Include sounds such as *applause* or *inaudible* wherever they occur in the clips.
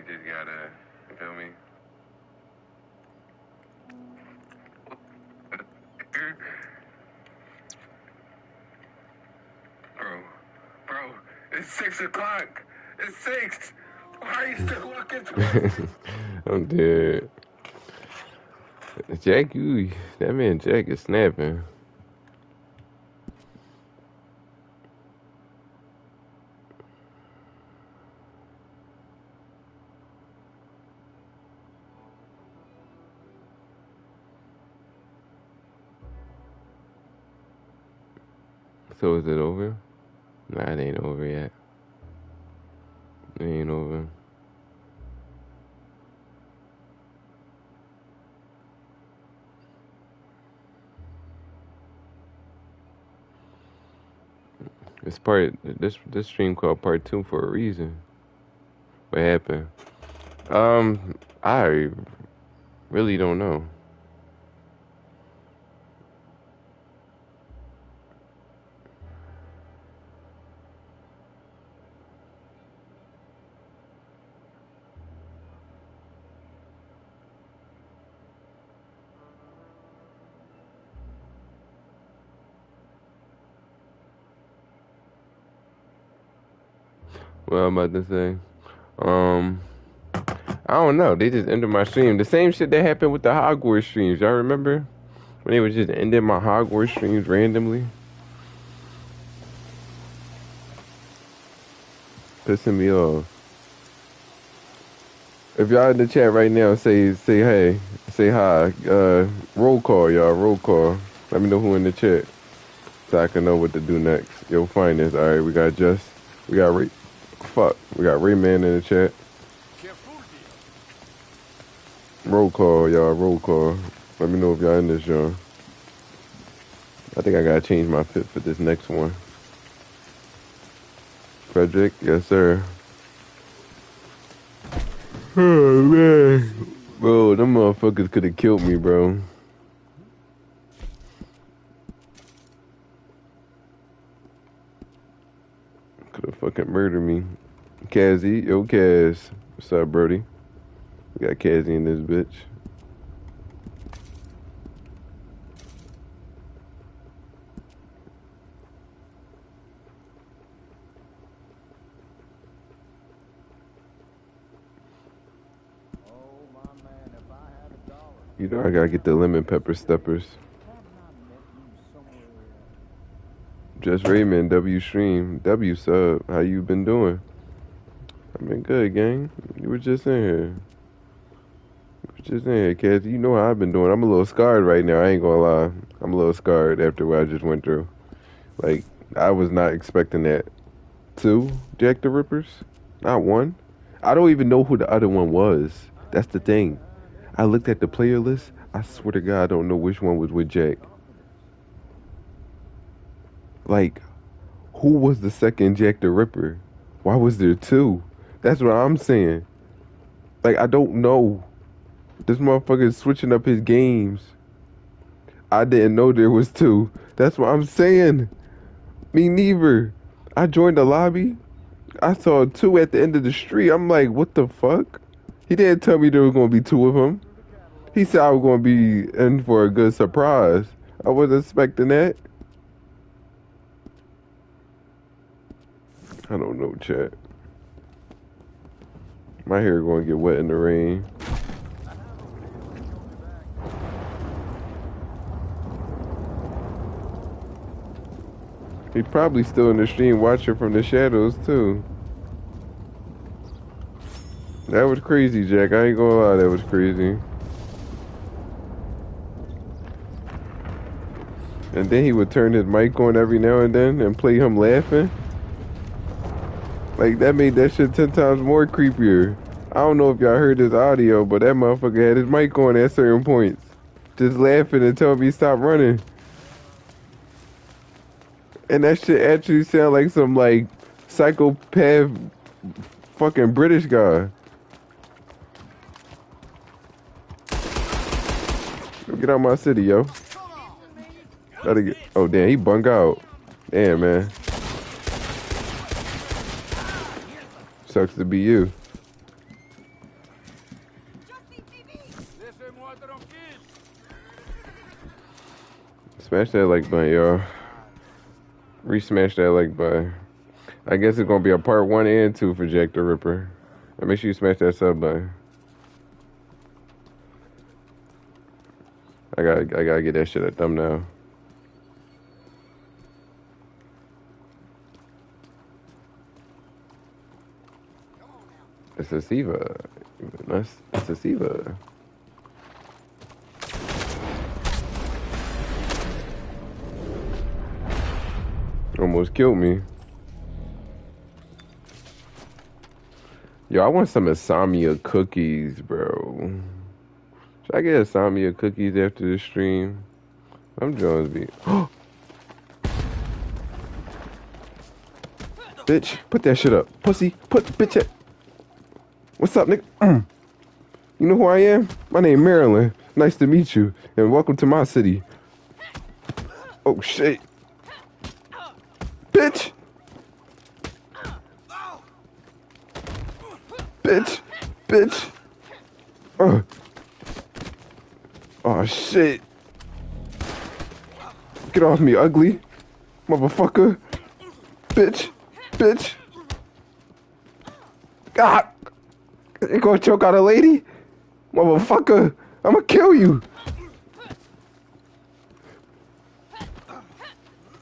we just gotta, you feel me? *laughs* bro, bro, it's six o'clock. It's six. Why are you still walking *laughs* I'm dead. Jack, you, that man Jack is snapping. So is it over? Nah, it ain't over yet. It ain't over. It's part this this stream called part two for a reason. What happened? Um, I really don't know. What I'm about to say. Um, I don't know. They just ended my stream. The same shit that happened with the Hogwarts streams. Y'all remember when they was just ending my Hogwarts streams randomly, pissing me off. If y'all in the chat right now, say say hey, say hi. Uh, roll call, y'all. Roll call. Let me know who in the chat so I can know what to do next. Yo, find this. All right, we got Just, we got Ray. Fuck, we got Rayman in the chat. Roll call, y'all. Roll call. Let me know if y'all in this, y'all. I think I gotta change my fit for this next one. Frederick, yes sir. Oh *sighs* man, bro, them motherfuckers could have killed me, bro. Could have fucking murdered me. Kazzy, yo Kaz, what's up, Brody? We got Kazzy in this bitch. You know I gotta get the lemon pepper steppers. Just Raymond, W stream, W sub. How you been doing? I've been good, gang. You were just in here. You were just in here, Kaz. You know how I've been doing. I'm a little scarred right now. I ain't gonna lie. I'm a little scarred after what I just went through. Like I was not expecting that. Two Jack the Rippers, not one. I don't even know who the other one was. That's the thing. I looked at the player list. I swear to God, I don't know which one was with Jack. Like, who was the second Jack the Ripper? Why was there two? That's what I'm saying. Like, I don't know. This motherfucker is switching up his games. I didn't know there was two. That's what I'm saying. Me neither. I joined the lobby. I saw two at the end of the street. I'm like, what the fuck? He didn't tell me there was gonna be two of them. He said I was gonna be in for a good surprise. I wasn't expecting that. I don't know, chat. My hair gonna get wet in the rain. He probably still in the stream watching from the shadows too. That was crazy, Jack. I ain't gonna lie, that was crazy. And then he would turn his mic on every now and then and play him laughing. Like that made that shit ten times more creepier. I don't know if y'all heard this audio, but that motherfucker had his mic on at certain points. Just laughing and telling me stop running. And that shit actually sound like some like psychopath fucking British guy. Get out my city, yo. Gotta get. Oh damn, he bunk out. Damn, man. Sucks to be you. Smash that like button, y'all. Resmash that like button. I guess it's gonna be a part one and two for Jack the Ripper. And make sure you smash that sub button. I gotta, I gotta get that shit a thumbnail. It's a Siva. Nice. It's a Siva. Almost killed me. Yo, I want some Insomnia cookies, bro. Should I get Insomnia cookies after the stream? I'm Jones be. *gasps* bitch, put that shit up. Pussy, put bitch up. What's up, nigga? *clears throat* You know who I am? My name Marilyn. Nice to meet you, and welcome to my city. Oh shit. Bitch! Bitch! Bitch! Uh. Oh shit. Get off me, ugly. Motherfucker. Bitch. Bitch. God. You gonna choke out a lady? Motherfucker. I'ma kill you.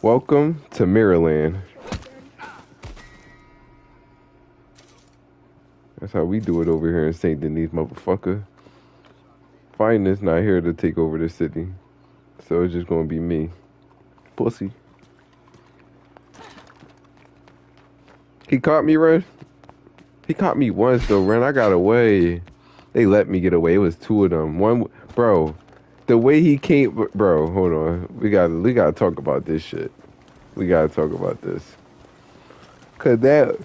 Welcome to Maryland. That's how we do it over here in St. Denis, motherfucker. Finest not here to take over the city. So it's just gonna be me. Pussy. He caught me, Ren. He caught me once though, Ren. I got away. They let me get away. It was two of them. One, bro. The way he came, bro. Hold on. We got we got to talk about this shit. We got to talk about this. Cause that.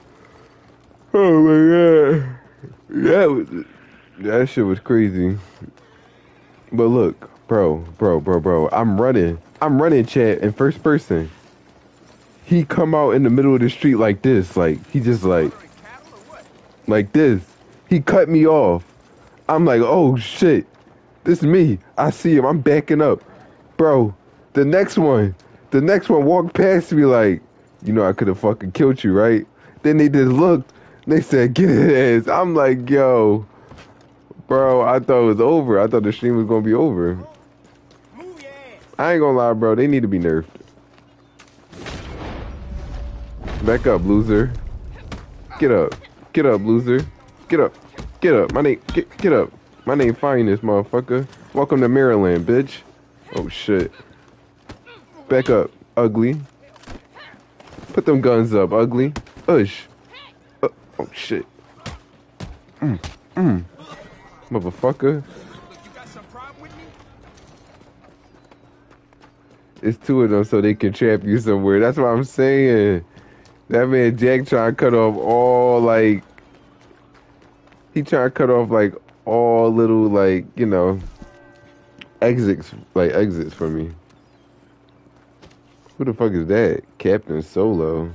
Oh my god. That was, that shit was crazy. But look, bro, bro, bro, bro. I'm running. I'm running chat in first person. He come out in the middle of the street like this, like he just like like this. He cut me off. I'm like, oh shit. This is me. I see him. I'm backing up. Bro, the next one, the next one walked past me like, you know I could have fucking killed you, right? Then they just looked. They said, get his ass. I'm like, yo, bro, I thought it was over. I thought the stream was gonna be over. I ain't gonna lie, bro. They need to be nerfed. Back up, loser. Get up. Get up, loser. Get up. Get up. My name. Get, get up. My name Finest, motherfucker. Welcome to Maryland, bitch. Oh shit. Back up, ugly. Put them guns up, ugly. Ush. Uh, oh shit. Mm, mm. Motherfucker. It's two of them so they can trap you somewhere. That's what I'm saying. That man Jack trying to cut off all like he tried to cut off like all little like you know exits like exits for me. Who the fuck is that? Captain Solo.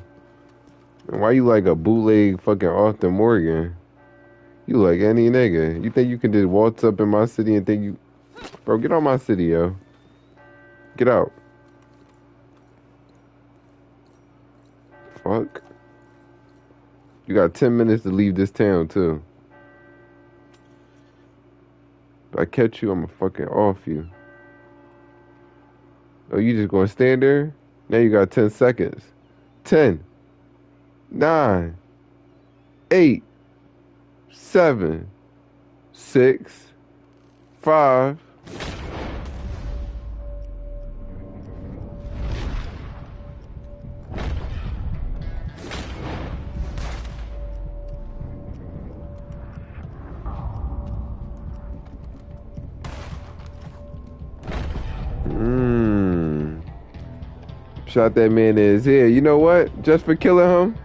And why you like a bootleg fucking Arthur Morgan? You like any nigga. You think you can just waltz up in my city and think you Bro, get out my city, yo. Get out. Fuck. You got 10 minutes to leave this town, too. I catch you, I'm gonna fucking off you. Oh, you just gonna stand there? Now you got 10 seconds. 10, 9, 8, 7, 6, 5, Shot that man his head. You know what? Just for killing him,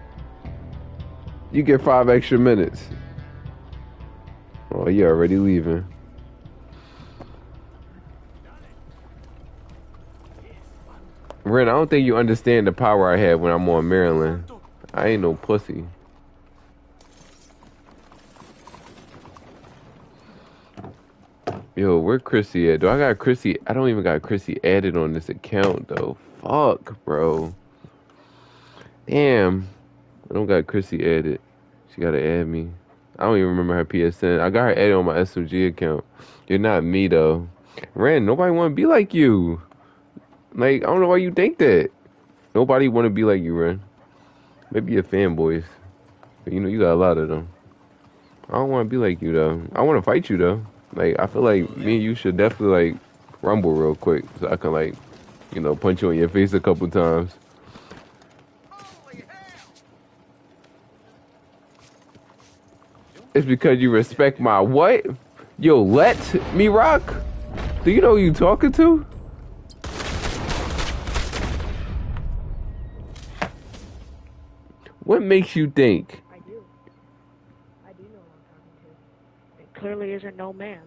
you get five extra minutes. Oh, you're already leaving. Ren, I don't think you understand the power I have when I'm on Marilyn. I ain't no pussy. Yo, where Chrissy at? Do I got Chrissy? I don't even got Chrissy added on this account though. Fuck, bro. Damn. I don't got Chrissy added. She gotta add me. I don't even remember her PSN. I got her added on my SMG account. You're not me though. Ren, nobody wanna be like you. Like, I don't know why you think that. Nobody wanna be like you, Ren. Maybe your fanboys. But you know, you got a lot of them. I don't wanna be like you though. I wanna fight you though. Like, I feel like me and you should definitely like rumble real quick so I can like, you know, punch you in your face a couple times. It's because you respect my what? Yo, let me rock? Do you know who you talking to? What makes you think? I do. I do know who I'm talking to. It clearly isn't no man.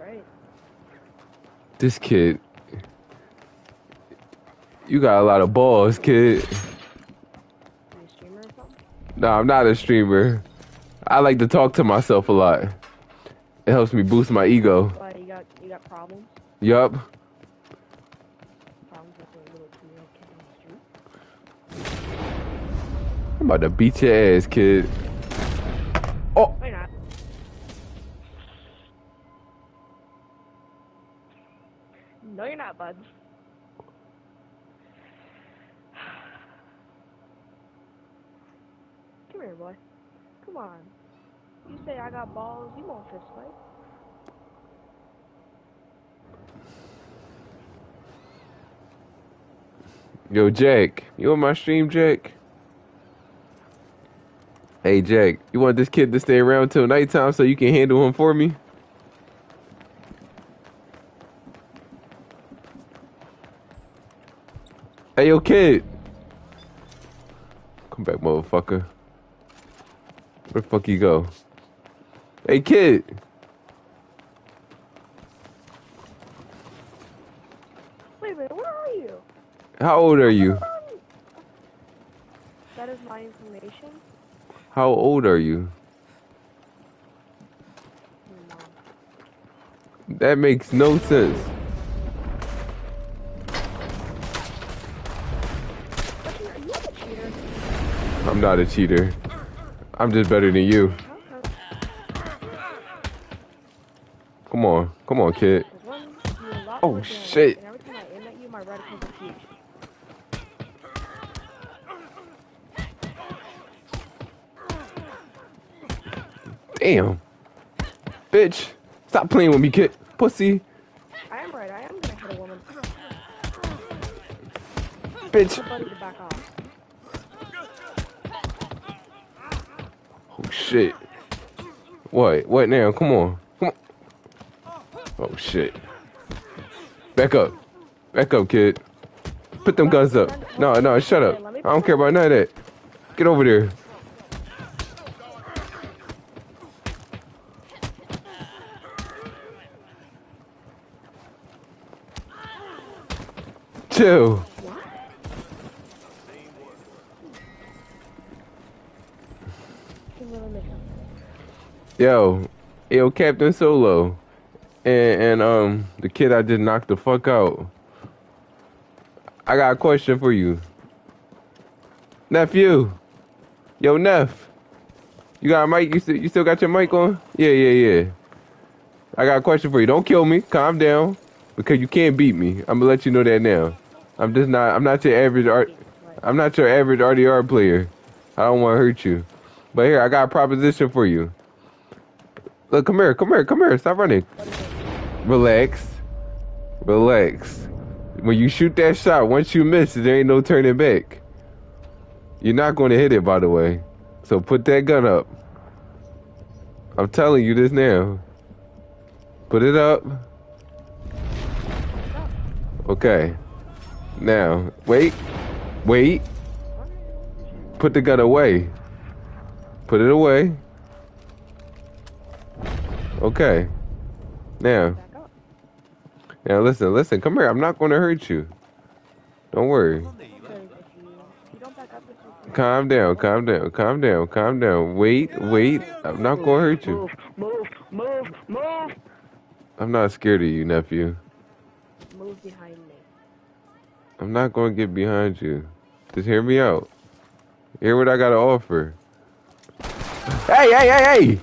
Right. This kid. You got a lot of balls, kid. You a streamer or something? No, I'm not a streamer. I like to talk to myself a lot. It helps me boost my ego. Why you got you got problems? Yup. Problems with a little two year old kid on the street? I'm about to beat your ass, kid. Oh, Why not? No, you're not, buds. Come here, boy. Come on. You say I got you fight. yo, Jake. You on my stream, Jake? Hey, Jack. You want this kid to stay around till nighttime so you can handle him for me? Hey, yo, kid. Come back, motherfucker. Where the fuck you go? Hey, kid. Wait a minute, where are you? How old are you? That is my information. How old are you? That makes no sense. Are you a cheater? I'm not a cheater. I'm just better than you. Okay. Come on. Come on, kid. Oh, shit. Damn. Bitch. Stop playing with me, kid. Pussy. I am right. I am gonna hit a woman. Bitch. Oh, shit. What? What now? Come on. Oh, shit. Back up. Back up, kid. Put them guns up. No, no, shut up. I don't care about none of that. Get over there. Chill. What? Can really make up. Yo, yo, Captain Solo, and and um the kid I just knocked the fuck out. I got a question for you, nephew. Yo, Neff, you got a mic? You still you still got your mic on? Yeah, yeah, yeah. I got a question for you. Don't kill me. Calm down, because you can't beat me. I'm gonna let you know that now. I'm just not. I'm not your average art. I'm not your average RDR player. I don't want to hurt you. But here, I got a proposition for you. Look, come here, come here, come here. Stop running. Relax. Relax. When you shoot that shot, once you miss, there ain't no turning back. You're not going to hit it, by the way. So put that gun up. I'm telling you this now. Put it up. Okay. Now, wait. Wait. Put the gun away. Put it away. Okay. Now. Now listen, listen. Come here. I'm not going to hurt you. Don't worry. Because if you, if you don't back up, this is Calm down, calm down, calm down, calm down. Wait, wait. I'm not gonna hurt you. Move, move, move, move. I'm not scared of you, nephew. Move behind me. I'm not gonna get behind you. Just hear me out. Hear what I gotta offer. Hey, hey, hey, hey!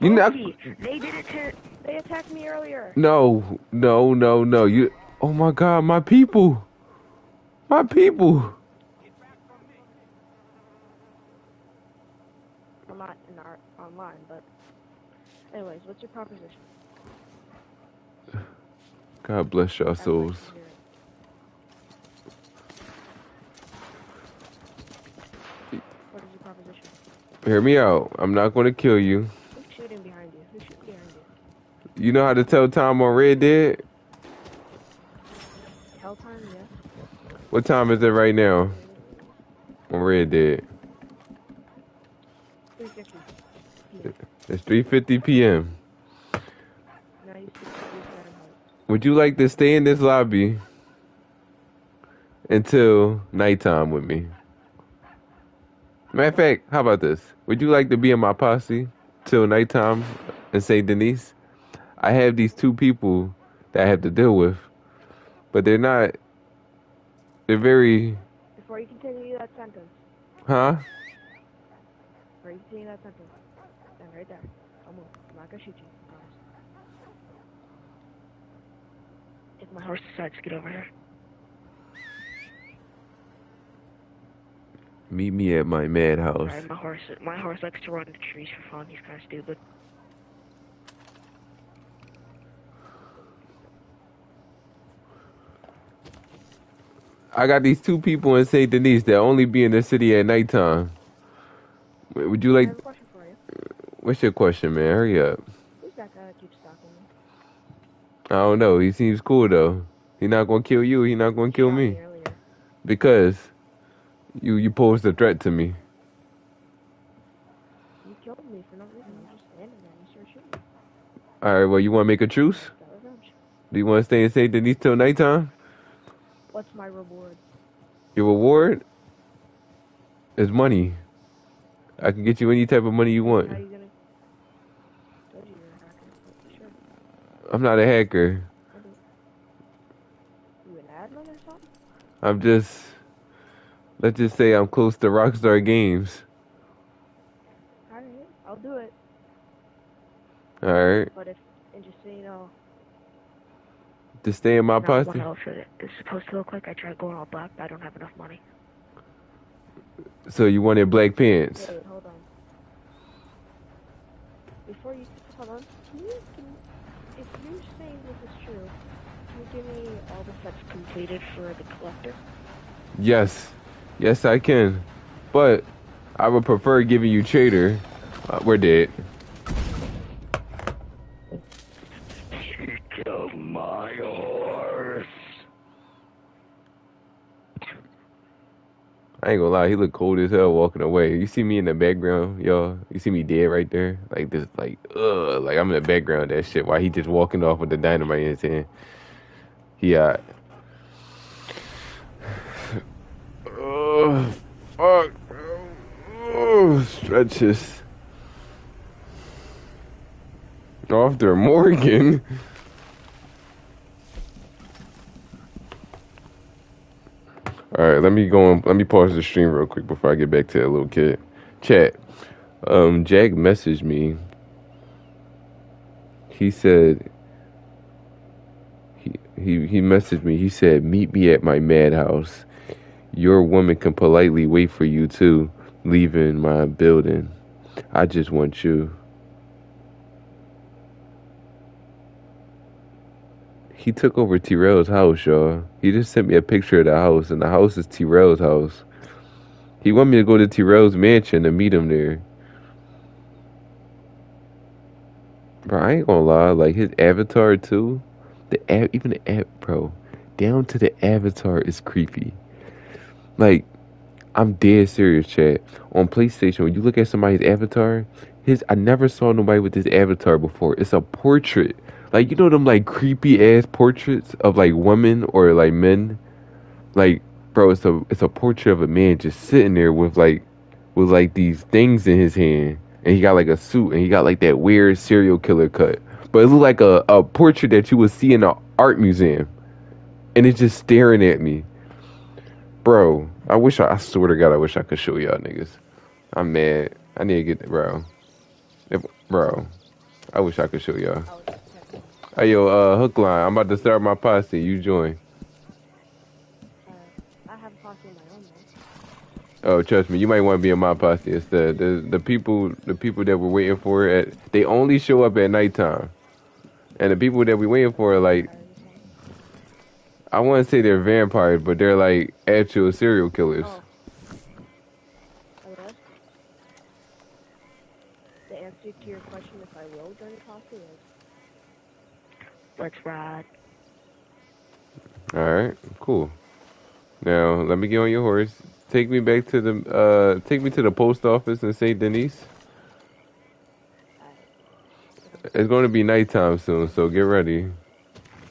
You know, Loki, they did it to. They attacked me earlier. no, no, no, no. You. Oh my God, my people, my people. I'm not in our online, but. Anyways, what's your proposition? God bless your like souls. What is your proposition? Hear me out. I'm not gonna kill you. Who's shooting behind you? Who's shooting behind you? Know how to tell time on Red Dead? Hell time, yes. What time is it right now on Red Dead? 350. It's 3:50 p.m. 96 degrees Fahrenheit. Would you like to stay in this lobby until nighttime with me? Matter of fact, how about this? Would you like to be in my posse till nighttime in St. Denis? I have these two people that I have to deal with, but they're not. They're very, Before you continue that sentence, huh? before you continue that sentence, stand right there. I'm not gonna shoot you. If my horse decides to get over here, Meet me at my madhouse. My horse. My horse likes to run into trees for fun. He's kind of stupid. I got these two people in St. Denis that only be in the city at nighttime. Would you like? have a question for you. What's your question, man? Hurry up. Who's that guy that keeps stalking me? I don't know. He seems cool though. He not gonna kill you. He not gonna kill me earlier. because you you posed a threat to me. You killed me for no reason. I'm just standing there and you start shooting me. All right. Well, you want to make a truce? Do you want to stay in St. Denis till nighttime? What's my reward? Your reward is money. I can get you any type of money you want. You gonna? Told you you're a hacker. but Sure. I'm not a hacker. I do. You an admin or something? I'm just. Let's just say I'm close to Rockstar Games. Alright, I'll do it. All right. But if, and just so you know, To stay in my not what posse. outfit is supposed to look like. I tried going all black, but I don't have enough money. So you wanted black pants. Wait, hold on. Before you hold on, can you can, if you're saying this is true, can you give me all the sets completed for the collector? Yes, yes, I can. But I would prefer giving you Trader. Uh, we're dead. He killed my horse. I ain't gonna lie, he look cold as hell walking away. You see me in the background, y'all. You see me dead right there, like this, like ugh, like I'm in the background. That shit. While he just walking off with the dynamite in his hand. He uh. *sighs* Oh fuck, bro. Oh, stretches. Arthur Morgan. *laughs* All right, let me go on. Let me pause the stream real quick before I get back to that little kid. Chat. Um, Jack messaged me. He said. He he he messaged me. He said, "Meet me at my madhouse. Your woman can politely wait for you too, leaving my building. I just want you." He took over T-Rail's house, y'all. He just sent me a picture of the house, and the house is T-Rail's house. He want me to go to T-Rail's mansion and meet him there. Bro, I ain't gonna lie, like his avatar too. The av- even the app, bro, down to the avatar is creepy. Like, I'm dead serious, chat. On PlayStation, when you look at somebody's avatar, his I never saw nobody with this avatar before. It's a portrait. Like you know them like creepy ass portraits of like women or like men. Like bro, it's a it's a portrait of a man just sitting there with like with like these things in his hand, and he got like a suit, and he got like that weird serial killer cut. But it looked like a, a portrait that you would see in an art museum, and it's just staring at me, bro. I wish I, I swear to God, I wish I could show y'all niggas. I'm mad. I need to get bro, If- bro. I wish I could show y'all. I was just checking. Hey yo, uh, hook line. I'm about to start my posse. You join. Uh, I have a posse of my own though. Oh, trust me, you might want to be in my posse instead. The the people the people that we're waiting for at they only show up at nighttime, and the people that we're waiting for are like Are you saying? I want to say they're vampires, but they're like actual serial killers. Oh, yes? The answer to your question, if I will join the posse, is let's ride. All right, cool. Now let me get on your horse. Take me back to the uh, take me to the post office in Saint Denis. It's going to be nighttime soon, so get ready.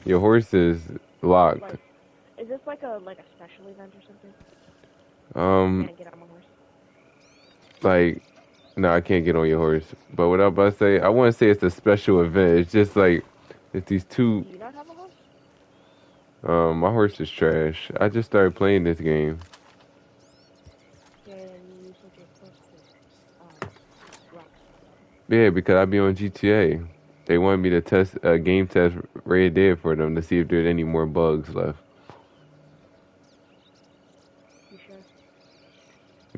Your horse is locked. Like, is this like a like a special event or something? Um, Can I get on my horse? like no i can't get on your horse but what i'm about to say i want to say it's a special event it's just like it's these two um my horse is trash. I just started playing this game. Yeah because i be on gta they wanted me to test a game test red dead for them to see if there's any more bugs left. Sure?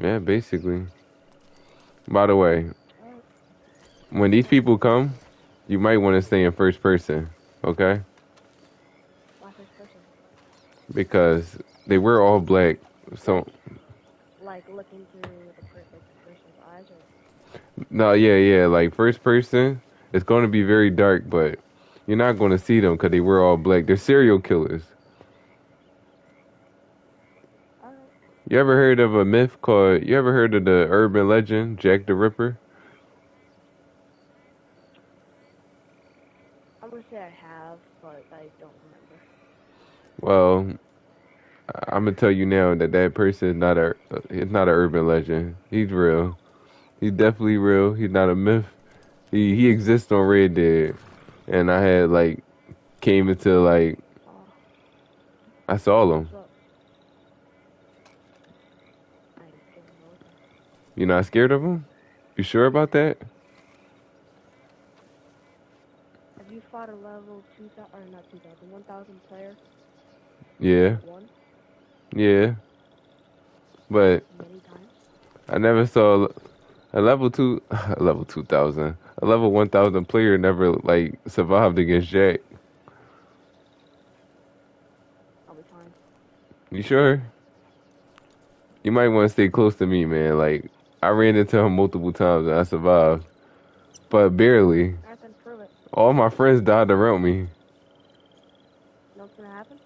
yeah basically. By the way when these people come you might want to stay in first person okay Why first person? because they were all black so Like looking through the perfect person's eyes, or No, yeah, yeah. Like first person, it's going to be very dark, but you're not going to see them because they were all black. They're serial killers. You ever heard of a myth called? You ever heard of the urban legend Jack the Ripper? I'm gonna say I have, but I don't remember. Well, I'm gonna tell you now that that person is not a. It's not an urban legend. He's real. He's definitely real. He's not a myth. He he exists on Red Dead, and I had like came into like I saw him. You're not scared of him? You sure about that? Have you fought a level 2000, or not 2000, 1000 player? Yeah, One? yeah. But I never saw a level two, *laughs* a level two thousand, a level one thousand player never like survived against Jack. I'll be fine. You sure? You might want to stay close to me, man. Like I ran into him multiple times and I survived, but barely. Alright then, prove it. All my friends died around me. You know what's gonna happen?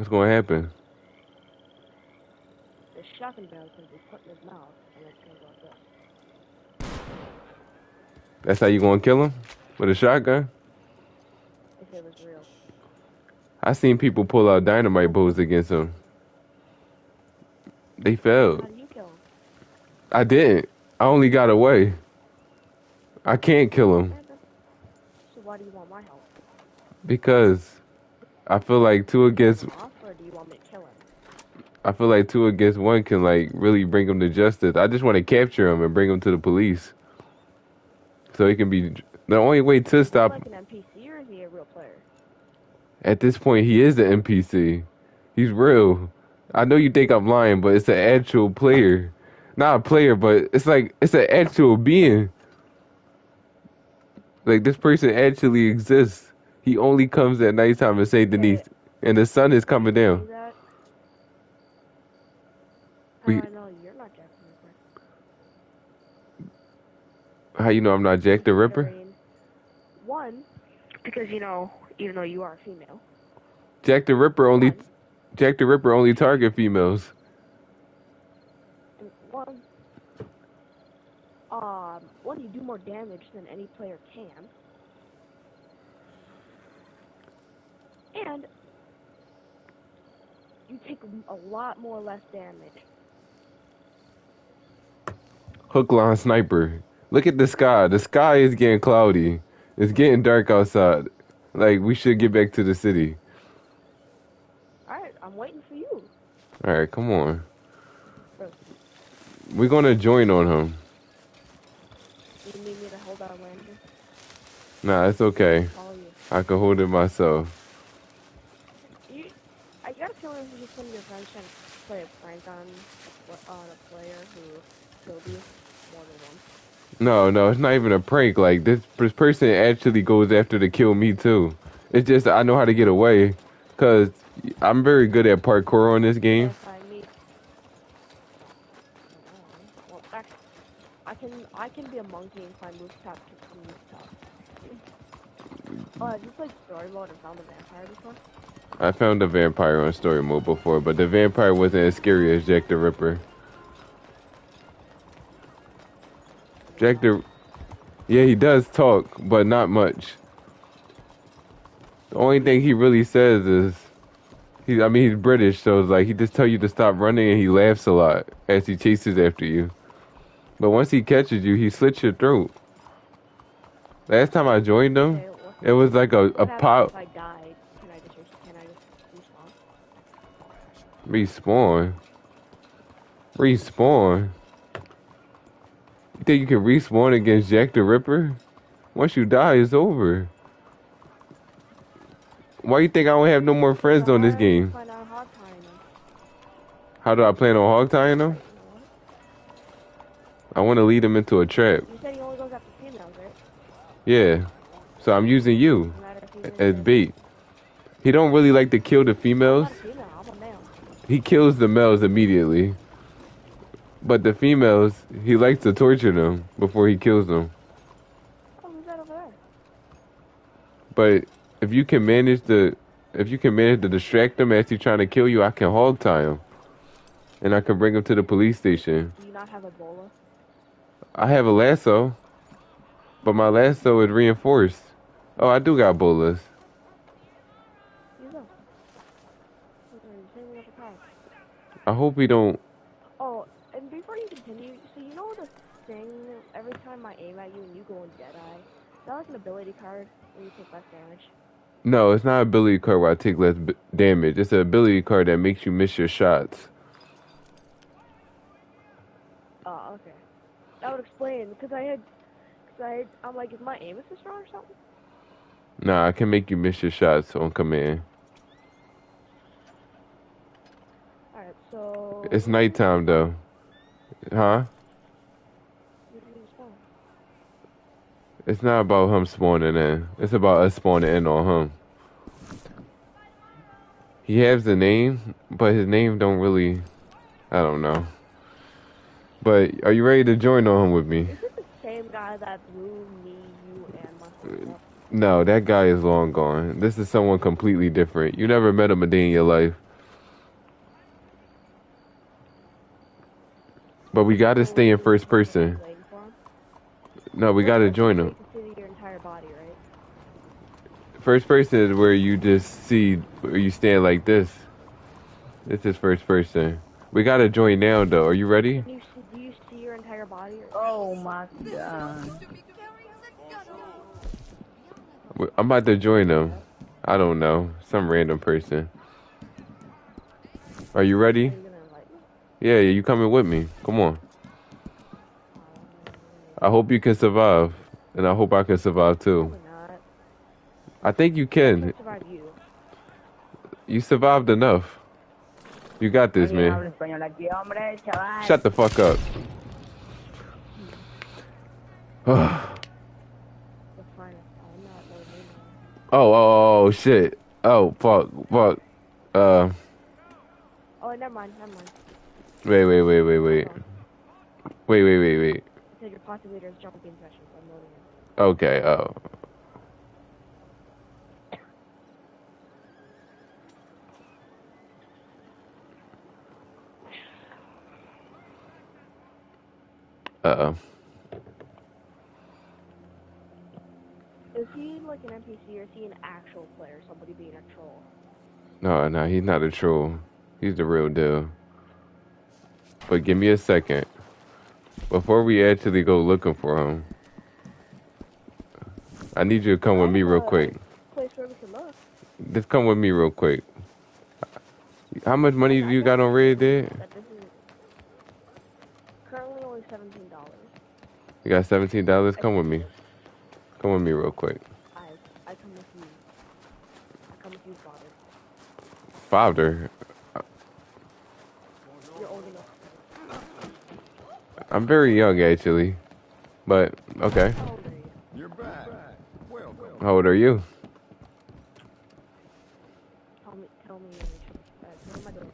What's gonna happen? The shotgun barrel is gonna be put in his mouth, and it's gonna go this. That's how you gonna kill him with a shotgun? If it was real. I seen people pull out dynamite bolts against him. They failed. How do you kill him? I didn't. I only got away. I can't kill him So why do you want my help? because I feel like two against Off, or do you want me to kill him? I feel like two against one can like really bring him to justice. I just want to capture him and bring him to the police, so he can be. The only way to stop like an NPC, or is he a real player? at this point he is the NPC. He's real. I know you think I'm lying, but it's an actual player, not a player, but it's like it's an actual being. Like this person actually exists. He only comes at nighttime in Saint Denis, and the sun is coming down. We- do I you're not Jack the Ripper? How you know I'm not Jack the Ripper? One, because you know, even though you are a female. Jack the Ripper only One, Jack the Ripper only target females. one, um, one, you do more damage than any player can. And you take a lot more less damage. Hook line sniper. Look at the sky. The sky is getting cloudy. It's getting dark outside. Like we should get back to the city. Alright, I'm waiting for you. All right, come on. We're gonna join on him. you need me to hold our lantern? Nah, it's okay. I can hold it myself. You, I gotta feel like you just some of your trying to play a prank on a, on a player who killed you more than once. No, no, it's not even a prank. Like this, this person actually goes after to kill me too. It's just I know how to get away, cause I'm very good at parkour on this game. I need. Well, I, I can I can be a monkey and climb rooftop to rooftop. *laughs* Oh, I just like story mode and found a vampire before. I found a vampire on story mode before, but the vampire wasn't as scary as Jack the Ripper. Jack the, yeah, he does talk, but not much. The only thing he really says is, he, I mean, he's British, so it's like he just tell you to stop running, and he laughs a lot as he chases after you. But once he catches you, he slits your throat. Last time I joined him, it was like a, a pop if I died? Can I just res- can I just respawn? respawn. You think you can respawn against Jack the Ripper? Once you die, it's over. Why you think I don't have no more friends on this game? Find out hog tying them. How do I plan on hog tying them? You know what? I want to lead him into a trap. You said he only goes after females, right? Yeah. So I'm using you No matter if he's as bait. He don't really like to kill the females. not a female. I'm a male. He kills the males immediately. But the females, he likes to torture them before he kills them. Oh, who's that over there? But if you can manage to, if you can manage to distract them as he's trying to kill you, I can hog tie him, and I can bring him to the police station. Do you not have a bola? I have a lasso, but my lasso is reinforced. Oh, I do got bolas. You know. Okay, same with the car. I hope we don't. Oh, and before you continue, so you know the thing, every time I aim at you and you go in Deadeye, is that like an ability card where you take less damage? No, it's not an ability card where I take less b- damage. It's an ability card that makes you miss your shots. Oh, okay. That would explain, because I had, because I had, I'm like, is my aim assist wrong or something? Nah, I can make you miss your shots on command. Alright, so... It's nighttime though. Huh? Where did you spawn? It's not about him spawning in. It's about us spawning in on him. He has the name, but his name don't really. I don't know. But are you ready to join on him with me? Is it the same guy that blew me, you, and my? No, that guy is long gone. This is someone completely different. You never met him a day in your life. But we gotta stay in first person. Waiting for him? No, we gotta join him. You can see your entire body, right? First person is where you just see, where you stand like this. This is first person. We gotta join now though. Are you ready? Can you see, do you see your entire body? Oh my god. I'm about to join them. I don't know. Some random person. Are you Are ready? you gonna invite me? Yeah, yeah, you coming with me. Come on. I hope you can survive. And I hope I can survive too. I think you can. survive you. You survived enough. You got this, man. habla español aquí, hombre, chaval. Shut the fuck up. oh, *sighs* The finest. I'm not no name. oh, oh, oh, shit. Oh, fuck, fuck. Uh, Oh, never mind, never mind. Wait, wait, wait, wait, wait. Wait, wait, wait, wait. It said your is jumping sessions. I'm loading it. Okay, oh. Uh-oh. Is he like an NPC or is he an actual player? Somebody being a troll? No, no, he's not a troll. He's the real deal. But give me a second. Before we actually go looking for him, I need you to come with me real oh, quick. place where we can look. Just come with me real quick. How much money do you got on Red Dead? But this is currently only seventeen dollars. You got seventeen dollars? Come with me. Come with me real quick. I I come with you. I come with you, father. Father, You're old enough. I'm very young actually. But okay. How old are you? You're back. Welcome. How old are you? Tell me, tell me your age. Alright, what am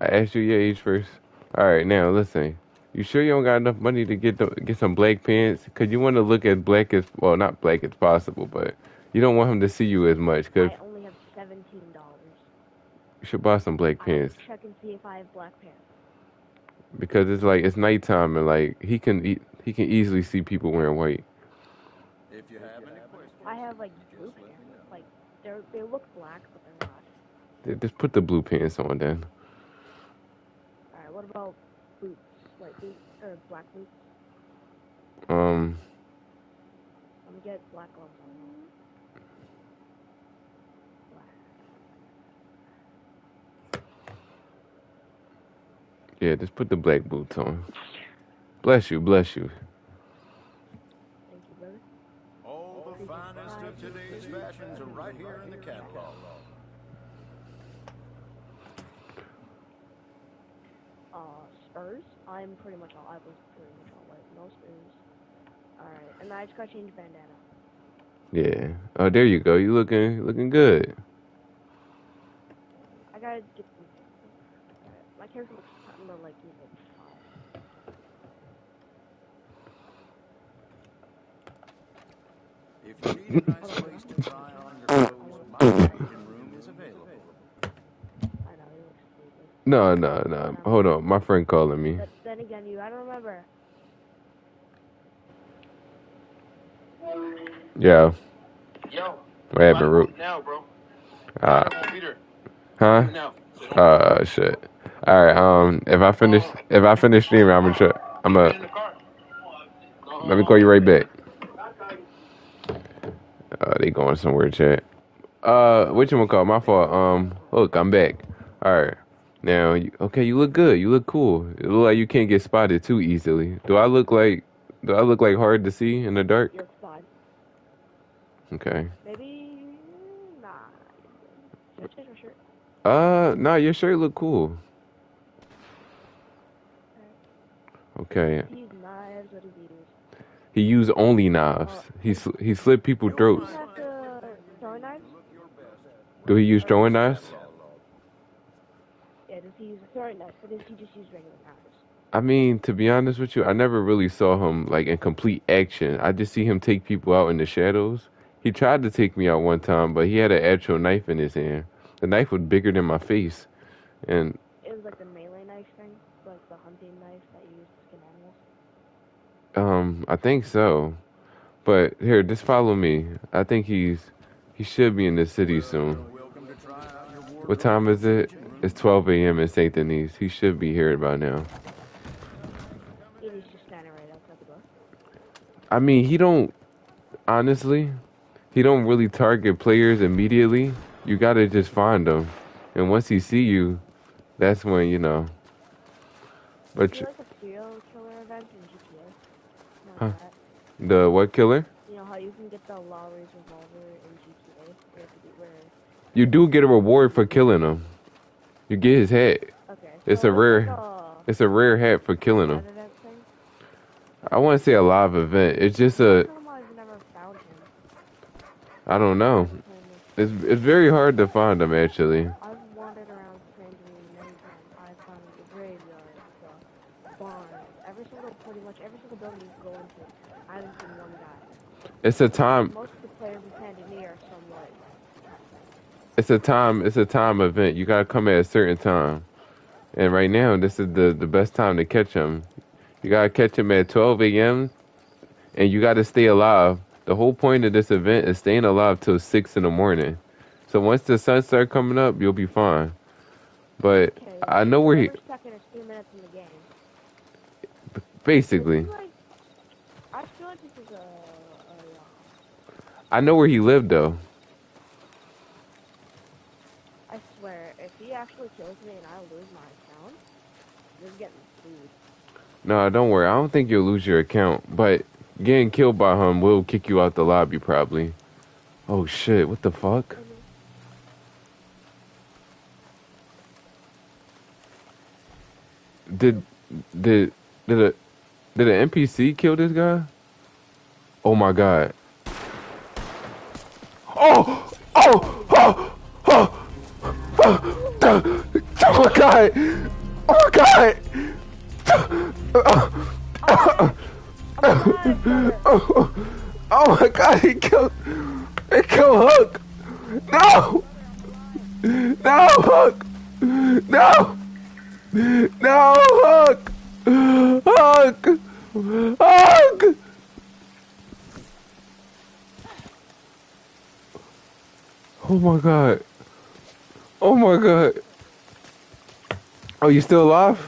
I asked you your age first. All right, now listen. You sure you don't got enough money to get the, get some black pants? Cause you want to look as black as well, not black as possible, but you don't want him to see you as much. Cause I only have seventeen dollars. you should buy some black pants. will check and see if I have black pants. Because it's like it's nighttime and like he can e- he can easily see people wearing white. If you have any questions, I have like blue pants. Like they're they look black, but they're not. Th- Just put the blue pants on then. Alright, what about boots? White boots or black boots? Um, Let me get black gloves on. Black. Yeah, just put the black boots on. Bless you, bless you. Thank you, brother. all the finest of today's fashions are right here in the catalog. Uh, Spurs. I'm pretty much all. I was pretty much all white. No Spurs. Alright, and I just gotta change bandana. Yeah. Oh, there you go. You looking looking good. I gotta get my character looks kind of like he's like five. If you need a nice place to try on your *laughs* clothes, my changing room is available. I know he looks stupid. No, no, no. Hold on. My friend calling me. But then again, you gotta remember. Yeah. Yo. What happened, Root? Now, bro. Uh, Peter. huh? Now. Uh, shit. All right. Um, if I finish, if I finish streaming, I'm gonna, try, I'm gonna, the car. Go let me call you right back. Uh, they going somewhere, chat. Uh, what you gonna call? My fault. Um, look, I'm back. All right. Now, you, okay, you look good. You look cool. It look like you can't get spotted too easily. Do I look like? Do I look like hard to see in the dark? You're fine. Okay. Maybe nah. Should I change my shirt? Uh, nah, your shirt look cool. Okay. He used knives. What did he use? He used only knives. He sl- he slit people throats. Have the throwing knives? Do he use throwing knives? Yeah. Does he use throwing knife, or does he just use regular knives? I mean, to be honest with you, I never really saw him like in complete action. I just see him take people out in the shadows. He tried to take me out one time, but he had an actual knife in his hand. The knife was bigger than my face, and It was like the melee knife thing, like the hunting knife that you use to skin animals. Um, I think so. But here, just follow me. I think he's he should be in the city soon. Welcome to try out your wardrobe. What time is it? It's 12 a.m. in St. Denis. He should be here by now. It is just standing right outside the door. I mean, he don't honestly, he don't really target players immediately. You gotta just find them, and once he see you, that's when you know. But Do you- you like a serial killer event in GTA? No, Huh. the what killer? You know how you can get the Lowry's revolver in GTA? Where, it could be- where You do get a reward for killing him. You get his hat. okay. It's so a rare- Like a It's a rare hat for killing him. I want to say a live event. It's just a. How come I've never found him? I don't know. It's it's very hard to find him actually. I've wandered around San Diego many times. I've found the graveyard, the barn, every single, pretty much every single building you can go into. I haven't seen one guy. It's a time. Most of the players in San Diego are somewhat. It's a time. It's a time event. You gotta come at a certain time. And right now, this is the the best time to catch him. You gotta catch him at 12 a.m. and you gotta stay alive. The whole point of this event is staying alive till six in the morning. So once the sun starts coming up, you'll be fine. But Okay, I know where he- Every second is three minutes in the game. Basically, This is like, I feel like this is a, a uh, I know where he lived though. I swear, if he actually kills me and I lose my account, you're getting food. No, don't worry. I don't think you'll lose your account, but getting killed by him will kick you out the lobby probably. Oh shit! What the fuck? Mm-hmm. Did did did a did an NPC kill this guy? Oh my god! Oh oh oh oh! Oh, oh, god! Oh god! Oh, oh, oh, oh my god, he killed he killed Hook! No! No Hook! No! No Hook! Hook! Hook! Oh my god. Oh my god. Oh, you still alive?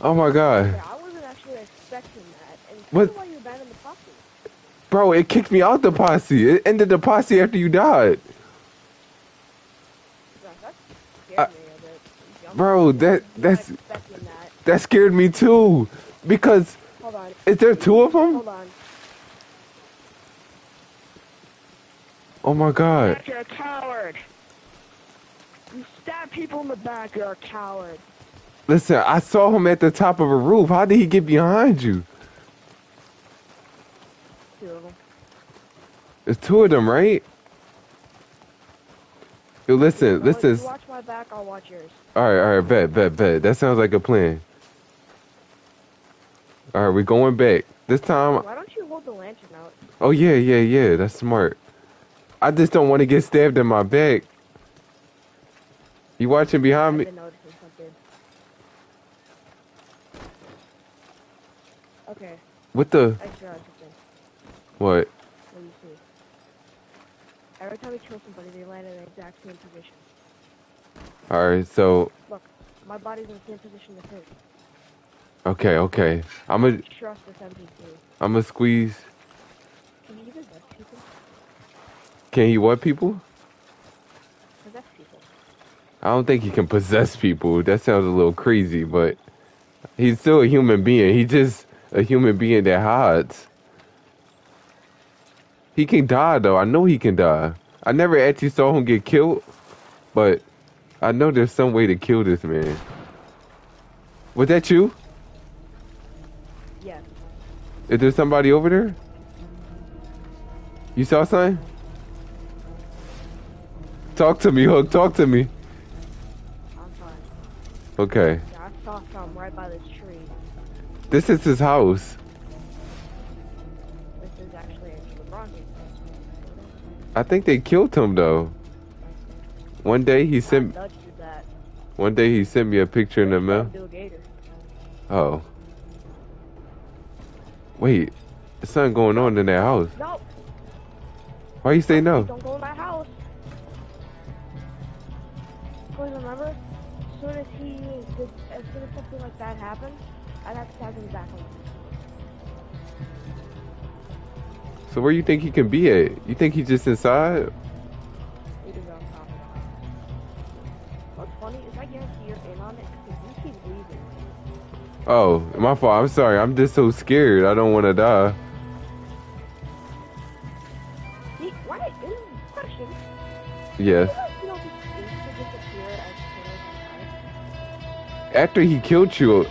Oh my god. Yeah, I wasn't actually expecting that. What? why you abandoned the posse. Bro, it kicked me out the posse. It ended the posse after you died. Gosh, that scared I- me a bit. I'm Bro, that that's that. that scared me too. Because Hold on. is there two of them? Hold on. Oh my god. You're a coward. You stab people in the back. You're a coward. Listen, I saw him at the top of a roof. How did he get behind you? Two of them. There's two of them, right? Yo, listen, If listen. you watch my back, I'll watch yours. All right, all right, bet, bet, bet. That sounds like a plan. All right, we're going back. This time, Why don't you hold the lantern out? oh yeah, yeah, yeah. That's smart. I just don't want to get stabbed in my back. You watching behind me? been noticing something. Okay, What the? I just realized something. What? What do you see? Every time we kill somebody, they land in the exact same position. All right, so Look, my body's in the same position as his. okay, okay. I'm gonna, Trust this NPC. I'm gonna squeeze. Can you even possess people? Can he what people? Possess people. I don't think he can possess people. That sounds a little crazy, but he's still a human being. He's just a human being that hides. He can die though. I know he can die. I never actually saw him get killed, but I know there's some way to kill this man. Was that you? Yes. Is there somebody over there? You saw something? Talk to me, Hook. Talk to me. I'm fine. Okay. Yeah, I saw some right by this tree. This is his house. This is actually I think they killed him though. One day he sent Dutch did that. one day he sent me a picture in the mail. Oh. Wait, there's something going on in that house. No. Why you say no? Don't go in my house. Because remember, as soon as he did, as soon as something like that happened, I'd have to tag him back on. So where you think he can be at? You think he's just inside? He was on top of it. What's funny is I guarantee you're in on it because you keep leaving. Oh, my fault. I'm sorry. I'm just so scared. I don't want to die. He, why? Ooh, question. Yes. After he killed you,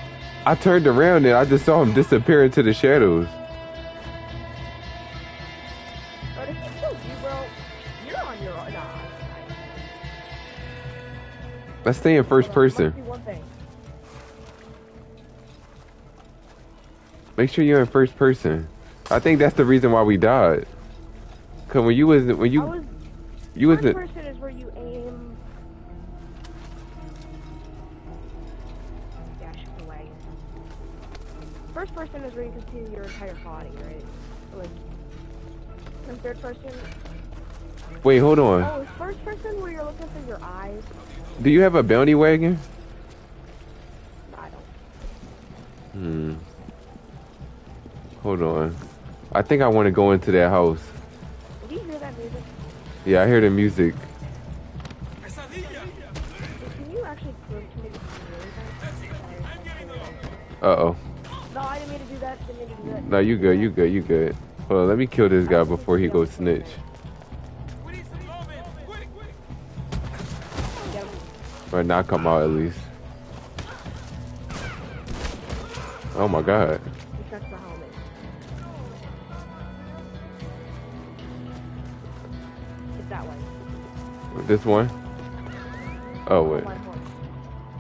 I turned around and I just saw him disappear into the shadows. But if he you, bro, you're on your own. Nah. Let's stay in first person. Let's do one thing. Make sure you're in first person. I think that's the reason why we died. Cause when you was when you was you was First person is where you can see your entire body, right? Like, and third person, Wait, hold on. Oh, first person where you're looking through your eyes? Do you have a bounty wagon? I don't. Hmm. Hold on. I think I want to go into that house. Do you hear that music? Yeah, I hear the music. Can you No, you good. You good. You good. Hold on. Let me kill this guy before he goes snitch. Right now, come out at least. Oh my god. He touched my helmet. It's that way. This one? Oh wait.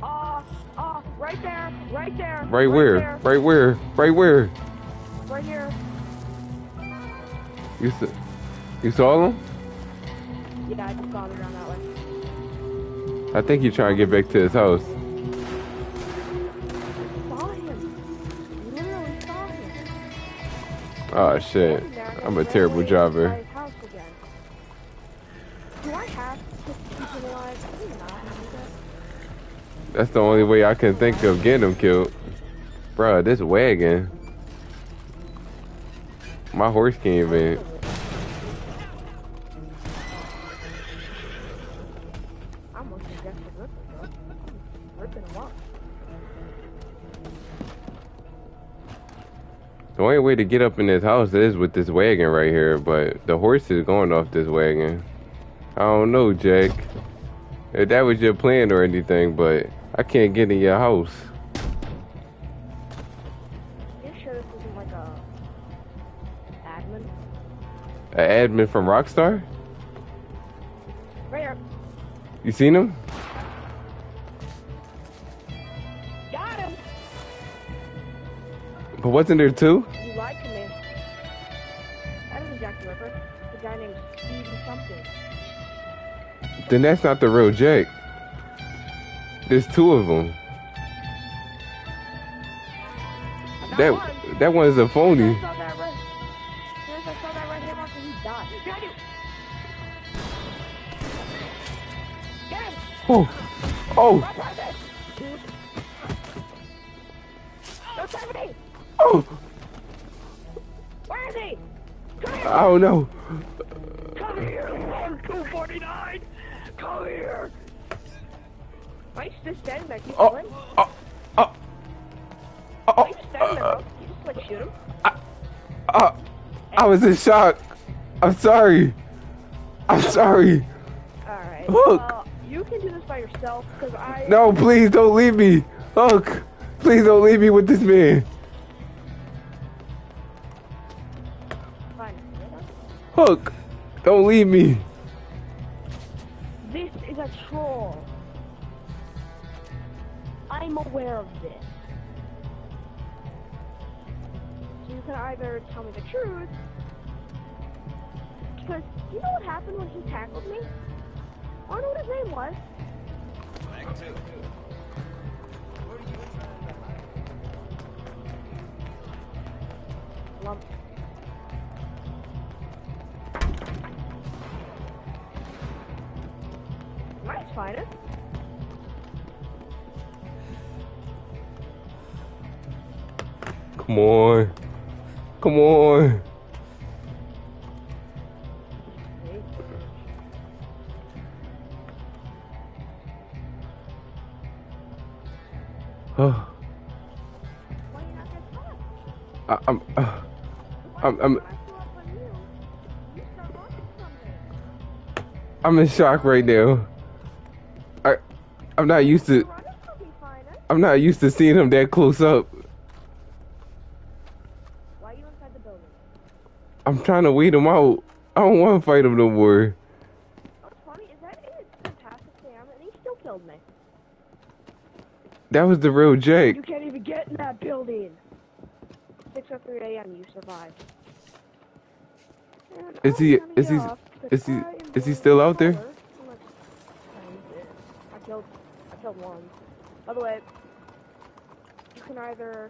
Ah, ah, right there, right there. Right where? there, Right where? Right where? You saw? You saw him? Yeah, I just saw around that way. I think he's trying to get back to his house. Saw him. Literally saw him. Oh shit. I'm a terrible driver. by his house again. Do I have to keep him alive? I do not have that. That's the only way I can think of getting him killed. Bruh, this wagon. My horse can't even. The only way to get up in this house is with this wagon right here, but the horse is going off this wagon. I don't know, Jack. If that was your plan or anything, but I can't get in your house. You sure this isn't like a admin? An admin from Rockstar? Right here. You seen him? Got him. But wasn't there two? That Jack the a guy named Steve something. Then that's not the real Jake. There's two of them. Got That one. that one's a I phony. saw that right. Come here. I don't know. Come here, Mark 249! Come here! Why you just standing there? Keep Oh, going. oh, oh, Why oh, you just standing there, uh, bro? You just like shoot him. I, uh, I was in shock. I'm sorry. I'm sorry. Alright. Look. Uh, you can do this by yourself, because I... No, please don't leave me. Look, please don't leave me with this man. Hook, don't leave me. This is a troll. I'm aware of this. You can either tell me the truth, because you know what happened when he tackled me? I don't know what his name was. Nice, fighter. Come on. Come on. Oh, Why you not get caught? I, I'm, uh, I'm, I'm, when I flew up on you, you start watching something. I'm in shock right now. I'm not used to, Running from me, fighter. I'm not used to seeing him that close up. Why are you inside the building? I'm trying to weed him out. I don't want to fight him no more. Oh, What's funny is that is fantastic and he still killed me. That was the real Jake. You can't even get in that building. 6:03 a.m. You survived. And Is he- is he- is he- is he still out there? color. Unless- I killed. I killed one. By the way, you can either.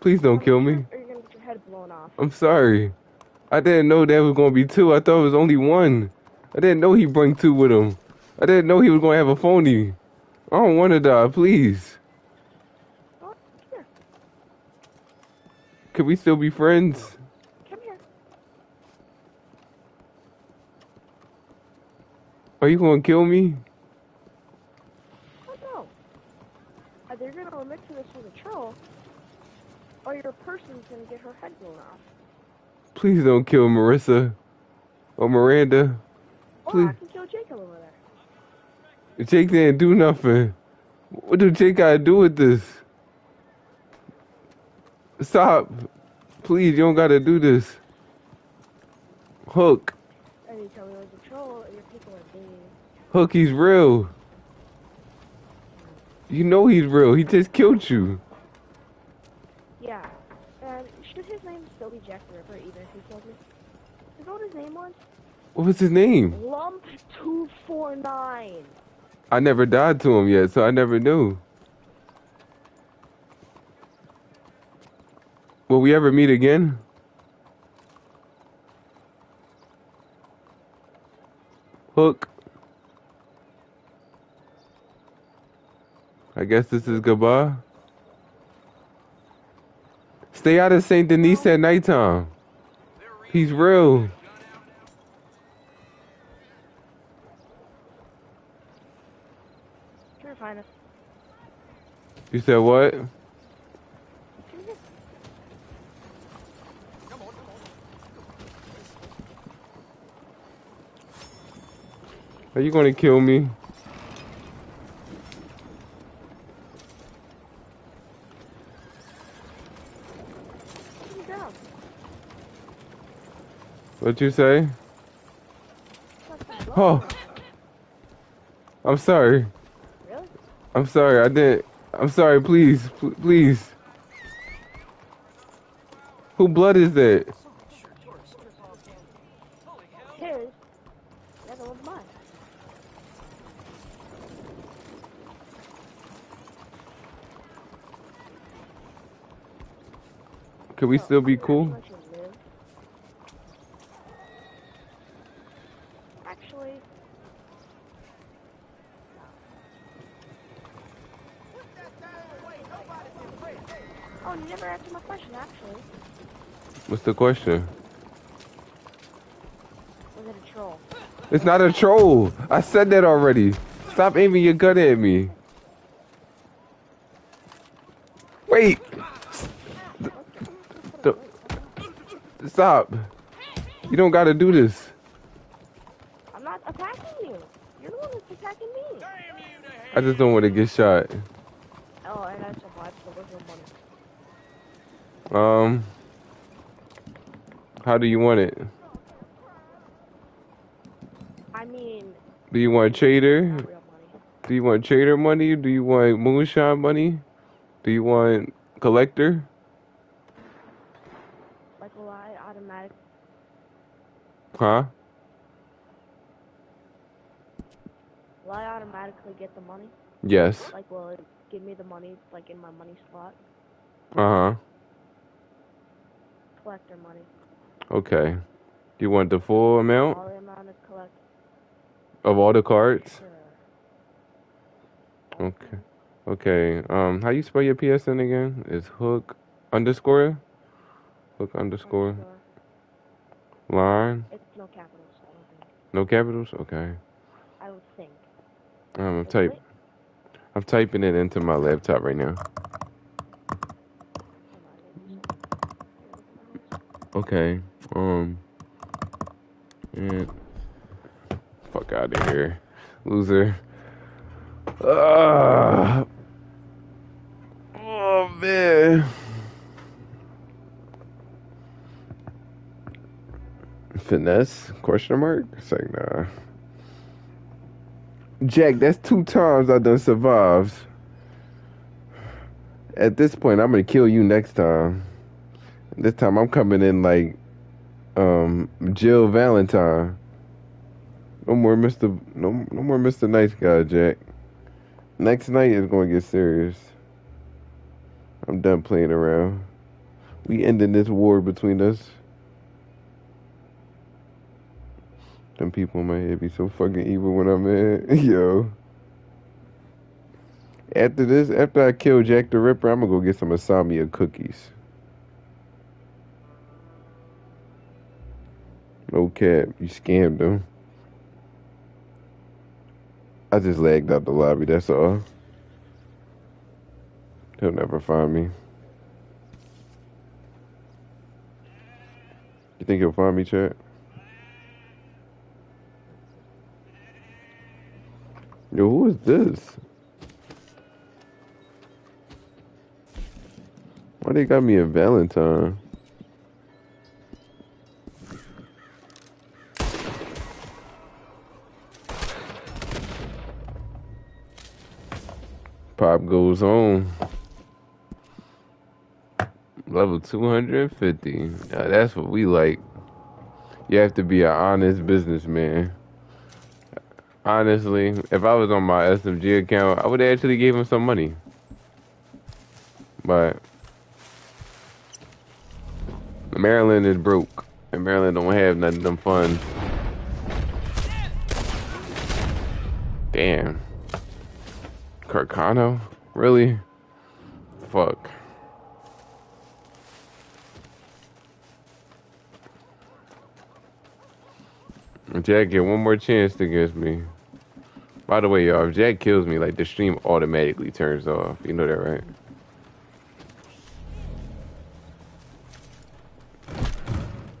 Please don't kill me. Or you're gonna get your head blown off. I'm sorry. I didn't know there was gonna be two. I thought it was only one. I didn't know he bring two with him. I didn't know he was gonna have a phony. I don't want to die, please. Here. Can we still be friends? Come here. Are you gonna kill me? Oh no. Either you're gonna admit to this as a troll, or your person's gonna get her head blown off. Please don't kill Marissa or Miranda. Or Please. I can kill Jacob over there. Jake didn't do nothing. What do Jake gotta do with this? Stop. Please, you don't gotta do this. Hook. And you tell me it a troll, and your people are being. Hook, he's real. You know he's real. He just killed you. Yeah. And should Jack the Ripper, even if he killed me? Is that what his name was? What was his name? Lump two four nine. I never died to him yet, so I never knew. Will we ever meet again? Hook. I guess this is goodbye. Stay out of St. Denis at nighttime. He's real. Come here, find us. You said what? Are you gonna kill me? Put me down. What you say? Oh. I'm sorry. Really? I'm sorry. I didn't. I'm sorry. Please, pl- please. Who blood is that? Can we still be cool? let you live. Actually. Oh, you never answered my question, actually. What's the question? Was it a troll? It's not a troll. I said that already. Stop aiming your gun at me. Wait. Stop. You don't gotta do this. I'm not attacking you. You're the one that's attacking me. I just don't want to get shot. Oh, I survived, so where's your money? Um. How do you want it? I mean, Do you want trader? not real money. Do you want trader money? Do you want moonshine money? Do you want collector? Like, will I automatic? Huh? Will I automatically get the money? Yes. Like, will it give me the money, like, in my money slot? Uh huh. Collector money. Okay. Do You want the full amount All the amount of collect. of all the cards? Sure. Okay. Okay. Um, how you spell your PSN again? Is hook underscore? Hook underscore Underscore. line? It's no capitals, I don't think. No capitals? Okay. Um, I'm type. I'm typing it into my laptop right now. Okay. Um. And fuck out of here, loser. Ah. Oh man. Finesse? Question mark? It's like nah. Jack, that's two times I done survived. At this point, I'm gonna kill you next time. This time I'm coming in like um Jill Valentine. No more Mr. No, no more Mr. Nice Guy, Jack. Next night is to get serious. I'm done playing around. We ending this war between us. Them people in my head be so fucking evil when I'm mad. *laughs* Yo. After this, after I kill Jack the Ripper, I'm gonna go get some Insomnia cookies. No cap, you scammed them. I just lagged out the lobby, that's all. He'll never find me. You think he'll find me, chat? Yo, who is this? Why they got me a Valentine? Pop goes on. Level 250. Now that's what we like. You have to be an honest businessman. Honestly, if I was on my SMG account, I would actually give him some money. But Marilyn is broke, and Marilyn don't have none of them funds. Damn. Carcano? Really? Fuck. Jack get one more chance against me. By the way, y'all, if Jack kills me, like the stream automatically turns off. You know that, right?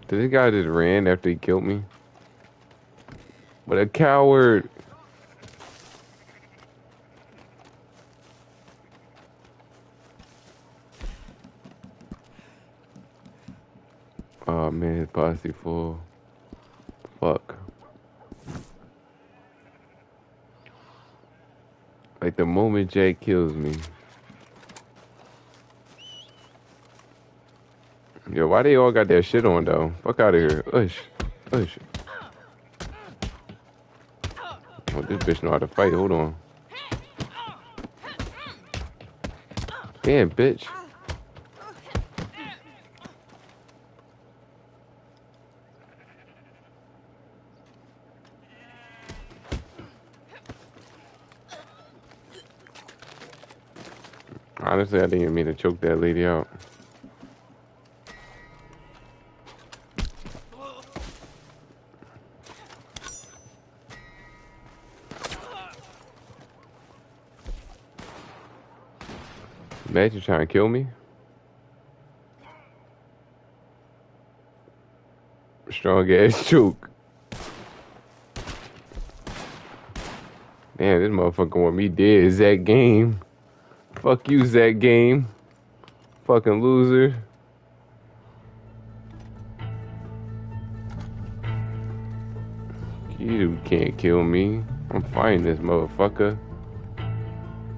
Did this guy just ran after he killed me? What a coward! Oh man, his posse full. Fuck. Like the moment Jay kills me. Yo, why they all got their shit on though? Fuck out of here. Ush. Ush. Oh, this bitch know how to fight. Hold on. Damn, bitch. Honestly, I didn't even mean to choke that lady out. Imagine trying to kill me. Strong ass *laughs* choke. Damn, this motherfucker want me dead. Is that game? Fuck you, Zach Game. Fucking loser. You can't kill me. I'm fighting this motherfucker.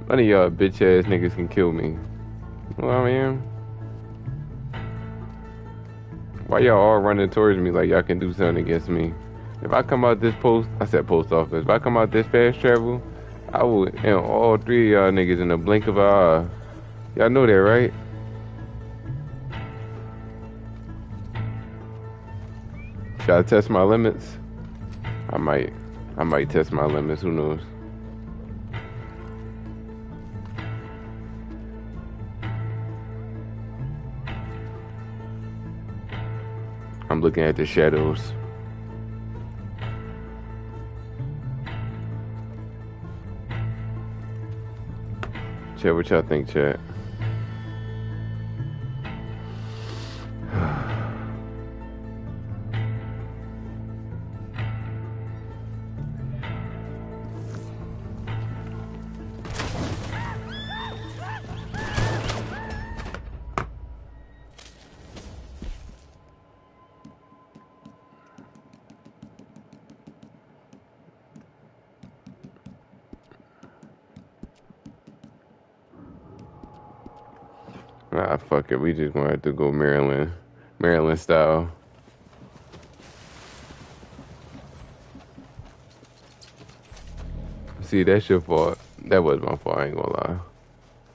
None of y'all bitch ass niggas can kill me. You know what I mean? Why y'all all running towards me like y'all can do something against me? If I come out this post, I said post office. If I come out this fast travel, I will end all three of y'all niggas in the blink of an eye. Y'all know that, right? Should I test my limits? I might. I might test my limits. Who knows? I'm looking at the shadows. Chat, what y'all think, chat? it. We just wanted to to go Marilyn, Marilyn style. See, that's your fault. That was my fault. I ain't gonna lie.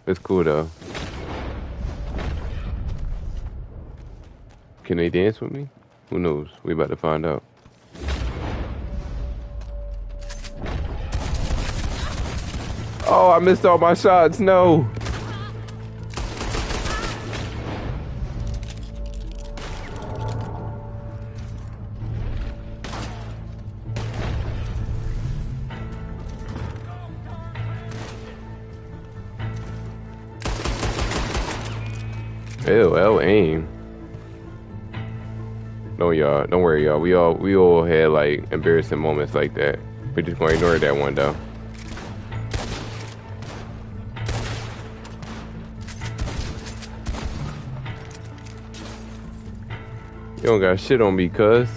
It's cool though. Can they dance with me? Who knows? We about to find out. Oh, I missed all my shots. No. We all we all had like embarrassing moments like that. We're just gonna ignore that one though. You don't got shit on me, cuz.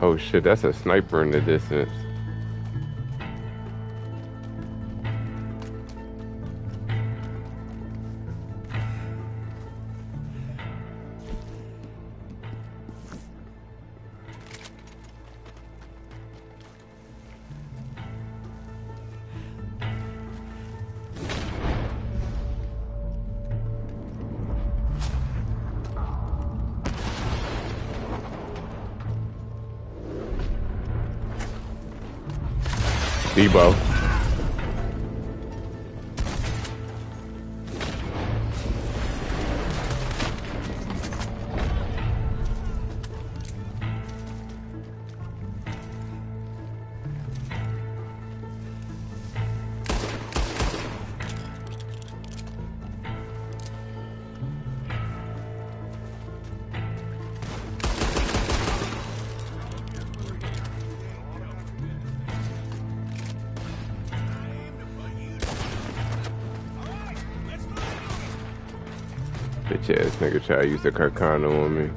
Oh shit, that's a sniper in the distance. Debo. Nigga try to Carcano on me.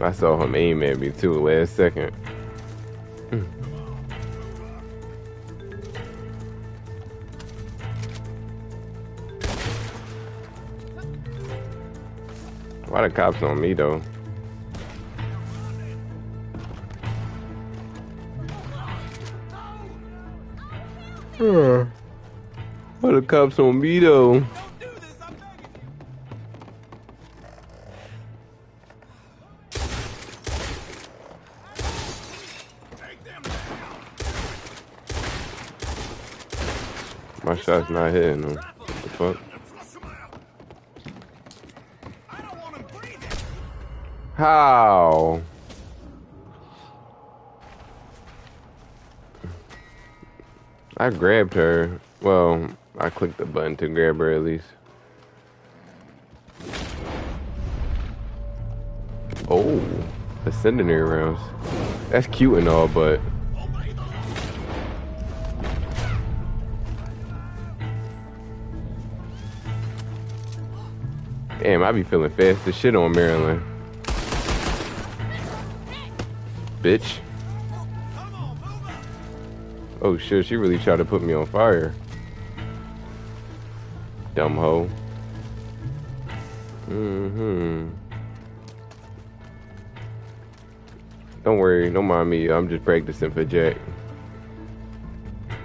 I saw him aim at me too last second. Hmm. Why the cops on me though? Why the cops on me though? Not hitting him. What the fuck? How? I grabbed her. Well, I clicked the button to grab her at least. Oh, the incendiary rounds. That's cute and all, but damn, I be feeling fast as shit on Marilyn. Bitch. Oh shit, she really tried to put me on fire. Dumb hoe. Mm-hmm. Don't worry, don't mind me. I'm just practicing for Jack.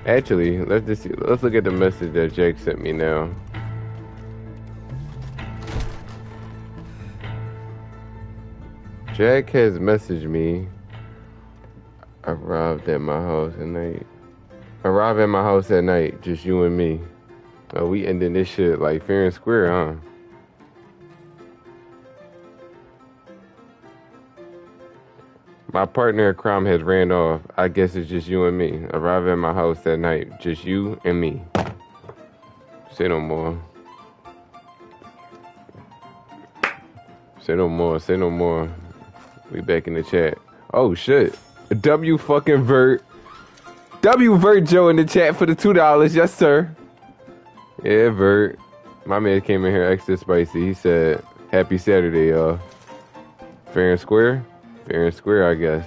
Actually, let's just see, let's look at the message that Jack sent me now. Jack has messaged me. Arrived at my house at night. Arrive at my house at night, just you and me. Oh, we ending this shit like fair and square, huh? My partner in crime has ran off. I guess it's just you and me. Arrive at my house that night, just you and me. Say no more. Say no more. Say no more. We back in the chat. Oh shit. W fucking Vert. W Vert Joe in the chat for the two dollars. Yes, sir. Yeah, Vert. My man came in here extra spicy. He said, Happy Saturday, y'all. Fair and square? Fair and square, I guess.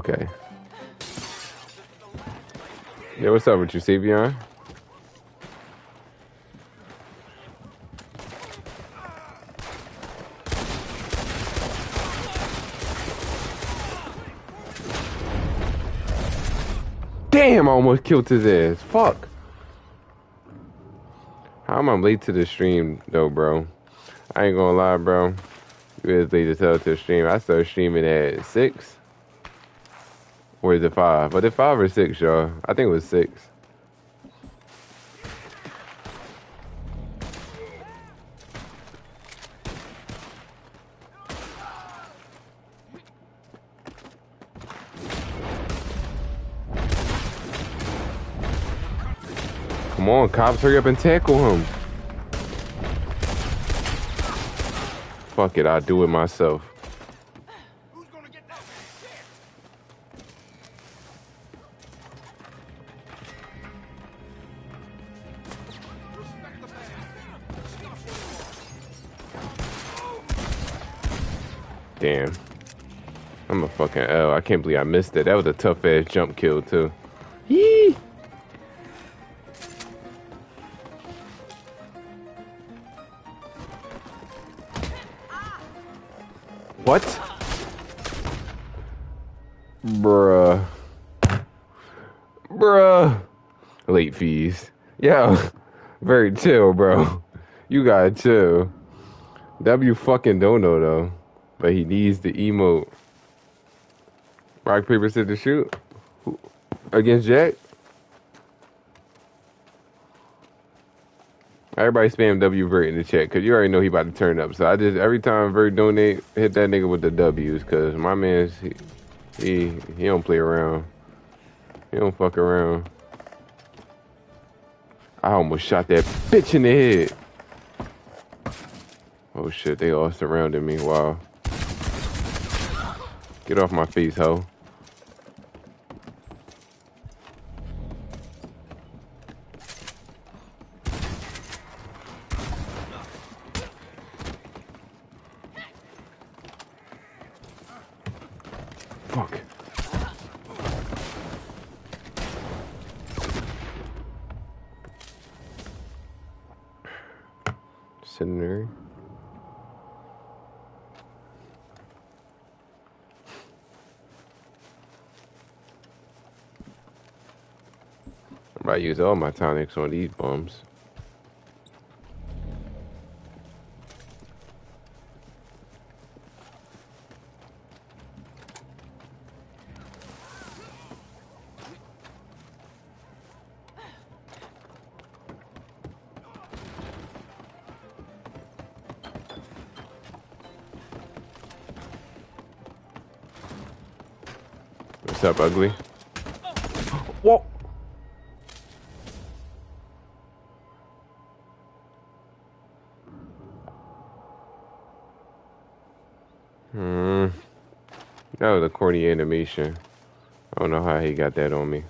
Okay. Yeah, what's up with you, Savion? Damn, I almost killed his ass. Fuck. How am I late to the stream, though, bro? I ain't gonna lie, bro. You is late to tell to the stream. I started streaming at 6. Or is it 5? But it's 5 or 6, y'all. I think it was 6. Come on, cops, hurry up and tackle him. Fuck it, I'll do it myself. Can't believe I missed it. That was a tough ass jump kill too. Yee! What? Bruh. Bruh. Late fees. Yo, *laughs* very chill, bro. You gotta chill. W fucking don't know though. But he needs the emote. Rock, paper, scissors, shoot. Against Jack? Everybody spam W Vert in the chat because you already know he about to turn up. So I just every time Vert donate, hit that nigga with the W's because my man's he, he he don't play around. He don't fuck around. I almost shot that bitch in the head. Oh shit, they all surrounded me. Wow. Get off my face, hoe. Fuck. Sitting there. Use all my tonics on these bums. What's up, ugly? Whoa! 40 animation. I don't know how he got that on me.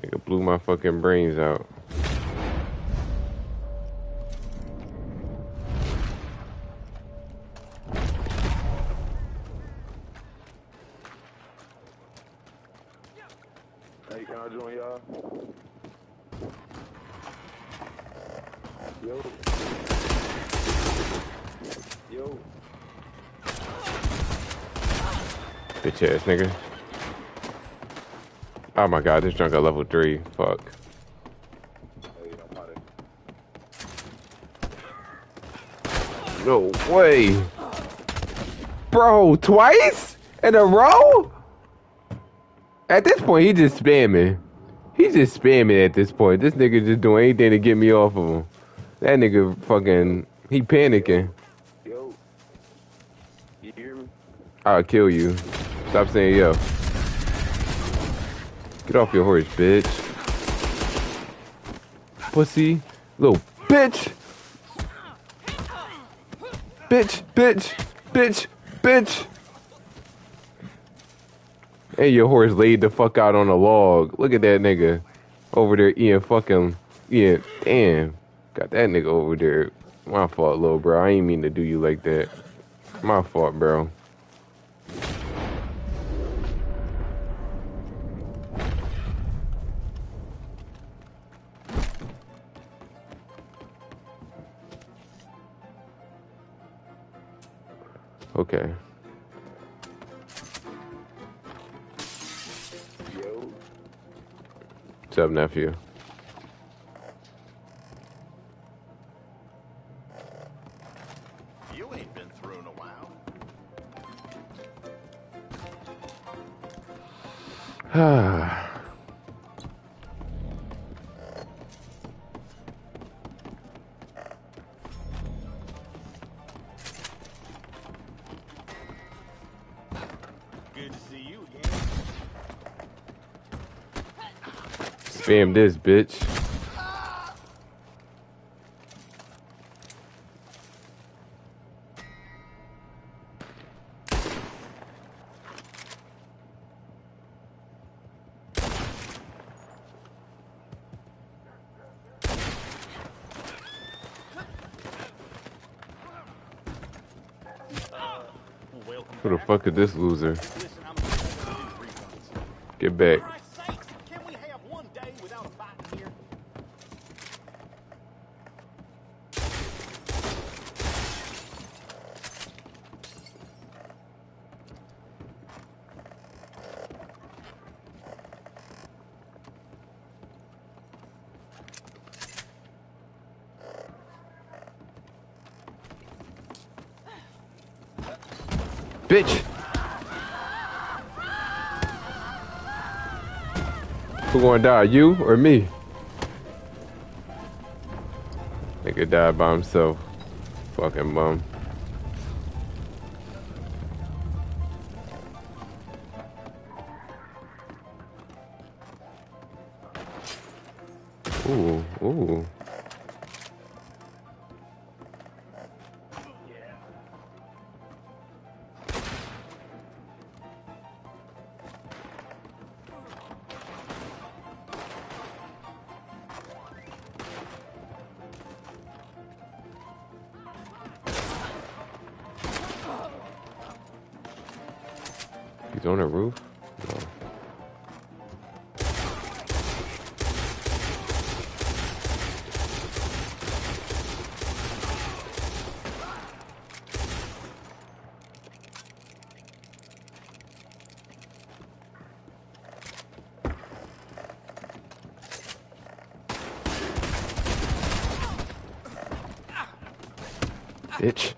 Nigga blew my fucking brains out. God, this junk got level 3. Fuck. Hey, I'm out of No way. Bro, twice? In a row? At this point, he just spamming. He just spamming at this point. This nigga just doing anything to get me off of him. That nigga fucking, he panicking. Yo. You hear me? I'll kill you. Stop saying yo. Get off your horse, bitch. Pussy. Little bitch. Bitch, bitch, bitch, bitch. Hey, your horse laid the fuck out on a log. Look at that nigga over there eating fucking, yeah, damn. Got that nigga over there. My fault, little bro. I ain't mean to do you like that. My fault, bro. Okay. Yo. What's up, nephew? You ain't been through in a while. *sighs* *sighs* Spam this, bitch. Who the fuck is this loser? Get back. For Christ's sakes, can we have one day without a fight here? Bitch! Who gonna die, you or me? Nigga died by himself. Fucking bum. Ooh, ooh. Bitch.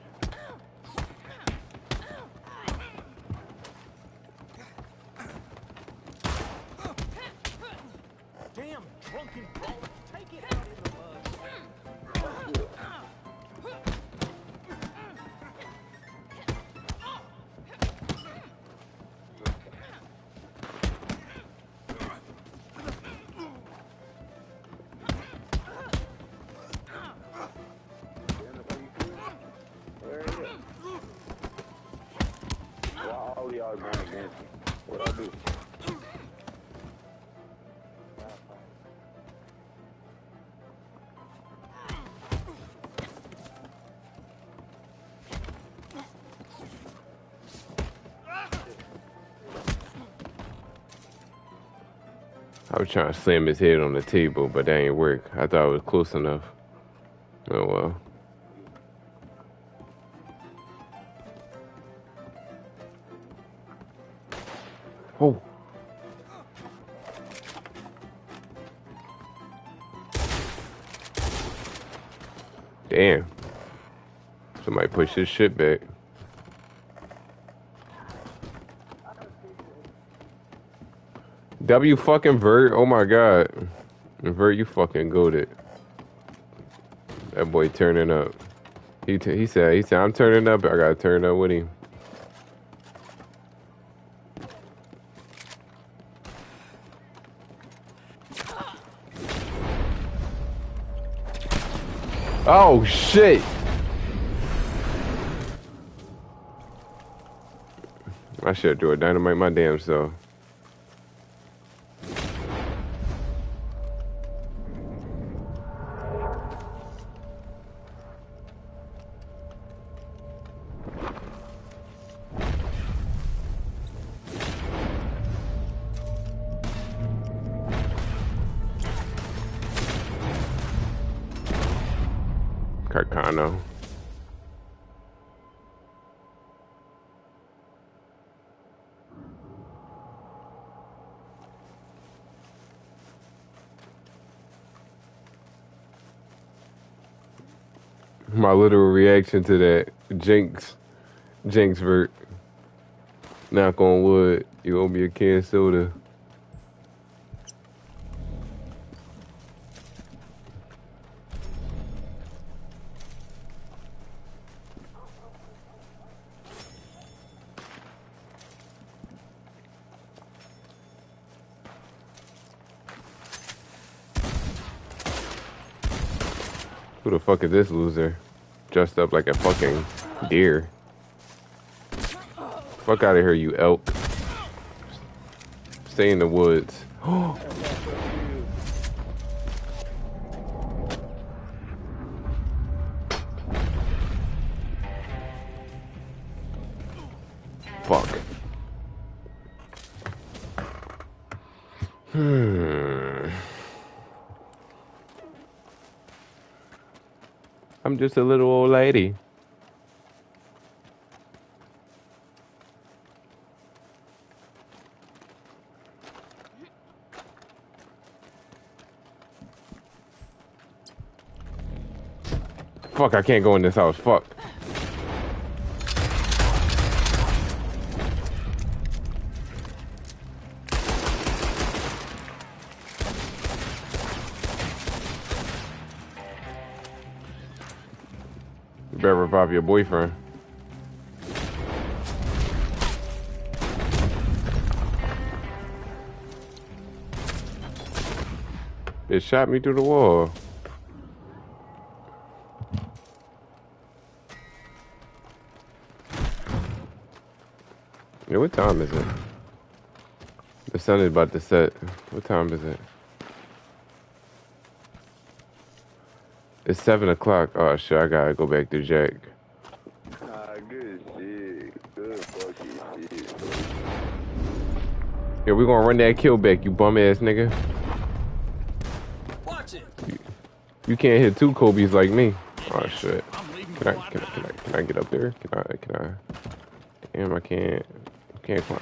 I was trying to slam his head on the table, but that ain't work. I thought it was close enough. Oh well. Oh. Damn. Somebody push this shit back. W fucking Vert. Oh my god. Vert, you fucking goaded. That boy turning up. He he said he said I'm turning up. I gotta turn up with him. Oh shit. I should do a dynamite my damn self. know. My literal reaction to that Jinx, Jinx vert. Knock on wood, you owe me a can soda. Fuck is this loser? Dressed up like a fucking deer. Fuck out of here, you elk. Stay in the woods. *gasps* just a little old lady. Fuck, I can't go in this house. Fuck. Revive your boyfriend. It shot me through the wall. Yeah, what time is it? The sun is about to set. What time is it? It's seven o'clock. Oh shit, I gotta go back to Jack. Ah, good shit. Good fucking shit. Yeah, we gonna run that kill back, you bum ass nigga. Watch it. You can't hit two Kobe's like me. Oh shit. Can I can I can I, can I get up there? Can I can I Damn I can't can't climb.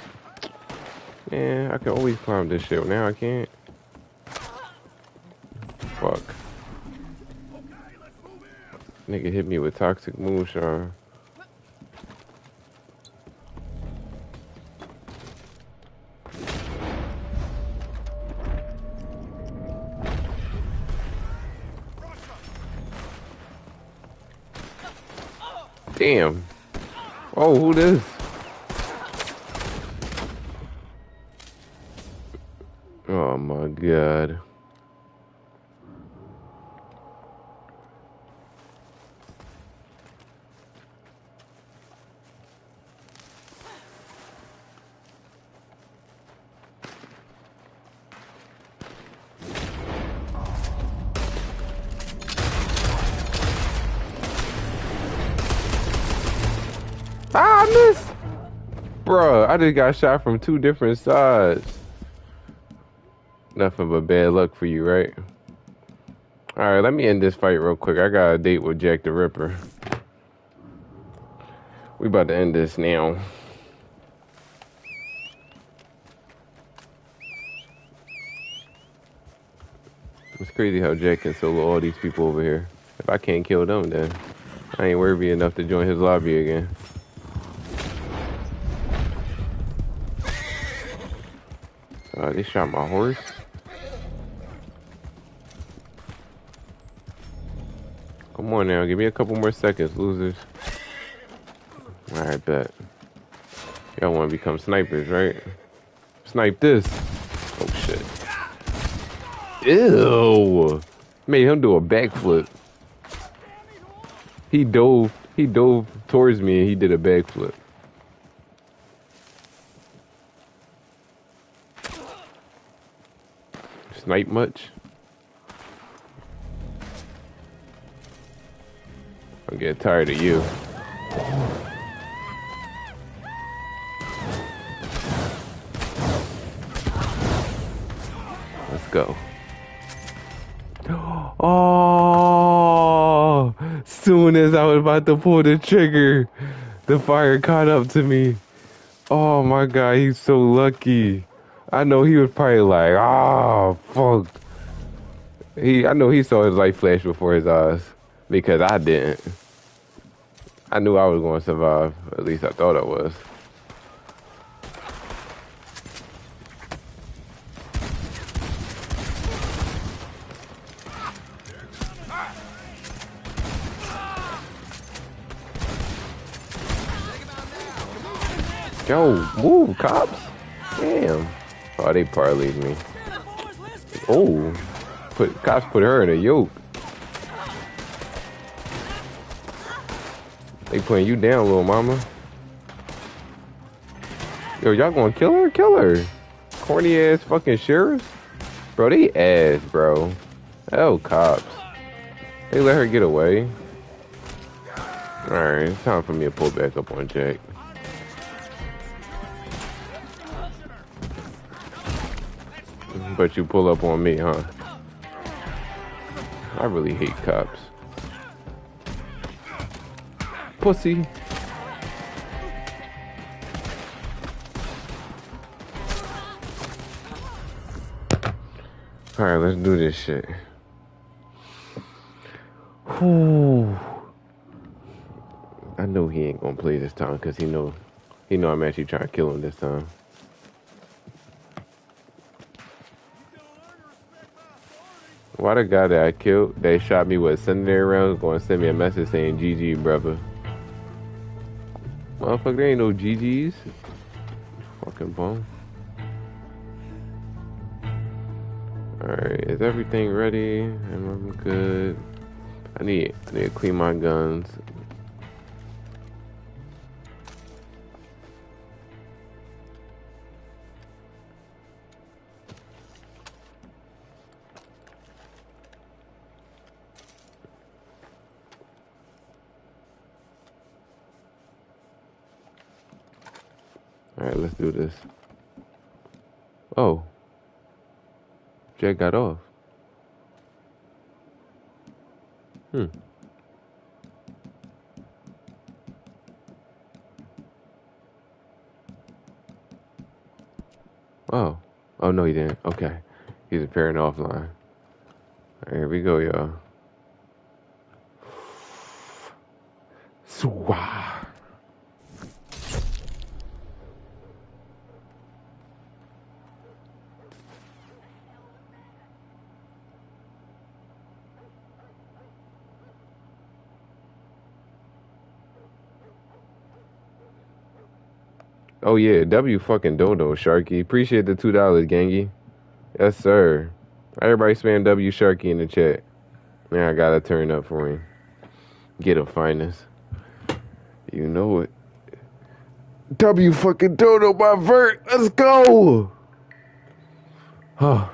Man, I can always climb this shit. Now I can't. Fuck. Nigga hit me with toxic moonshine. Oh, who this? Oh my god. I just got shot from two different sides. Nothing but bad luck for you, right? Alright, let me end this fight real quick. I got a date with Jack the Ripper. We about to end this now. It's crazy how Jack can solo all these people over here. If I can't kill them, then I ain't worthy enough to join his lobby again. Shot my horse. Come on now, give me a couple more seconds, losers. Alright, bet. Y'all want to become snipers, right? Snipe this. Oh shit. Ew. Made him do a backflip. He dove. He dove towards me and he did a backflip. Snipe much? I'm getting tired of you. Let's go. *gasps* Oh, soon as I was about to pull the trigger, the fire caught up to me. Oh my god, he's so lucky. I know he was probably like, oh fuck. He, I know he saw his light flash before his eyes. because I didn't. I knew I was going to survive. At least I thought I was. Yo, move, cops. Damn. Oh, they parlayed me. Oh, put cops put her in a yoke. They putting you down, little mama. Yo, y'all gonna kill her? Kill her. Corny ass fucking sheriffs. Bro, they ass, bro. Oh, cops. They let her get away. Alright, it's time for me to pull back up on Jack. But you pull up on me, huh? I really hate cops. Pussy. Alright, let's do this shit. Whew. I know he ain't gonna play this time because he know he know I'm actually trying to kill him this time. Why the guy that I killed, they shot me with incendiary rounds, going to send me a message saying GG, brother. Motherfucker, there ain't no GGs. Fucking bum. Alright, is everything ready? Am I good? I need, I need to clean my guns. This. Oh. Jack got off. Hmm. Oh. Oh, no, he didn't. Okay. He's appearing offline. Here we go, y'all. *sighs* Swah. Oh yeah, W fucking dodo, Sharky. Appreciate the two dollars, Gangy. Yes, sir. Everybody spam W Sharky in the chat. Man, I gotta turn up for him. Get him finest. You know it. W fucking dodo by Vert. Let's go. Oh.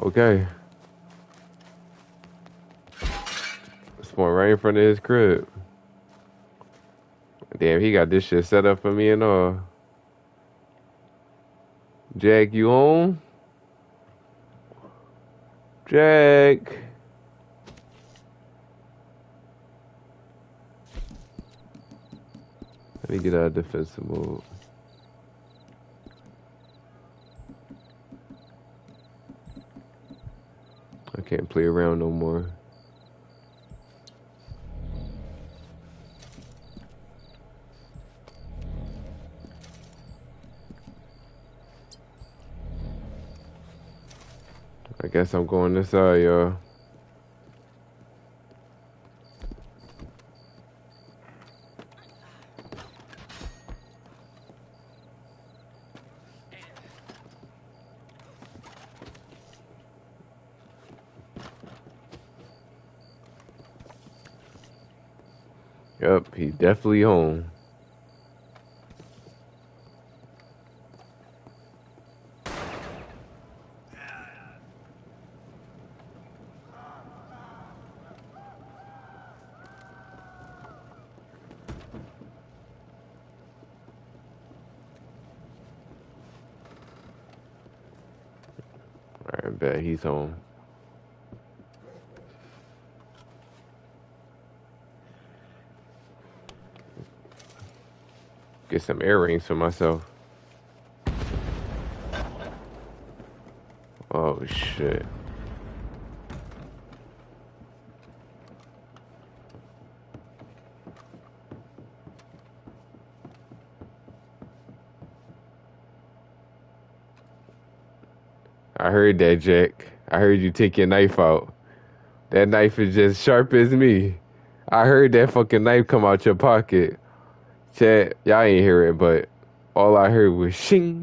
okay. Spawn right in front of his crib. Damn, he got this shit set up for me and all. Jack, you on? Jack. Let me get out of defensive mode. I can't play around no more. I guess I'm going this uh, side, y'all. Yep, he's definitely home. Bet. Get some earrings for myself. Oh shit. Heard that, Jack. I heard you take your knife out. That knife is just sharp as me. I heard that fucking knife come out your pocket. Chat, y'all ain't hear it, but all I heard was shing.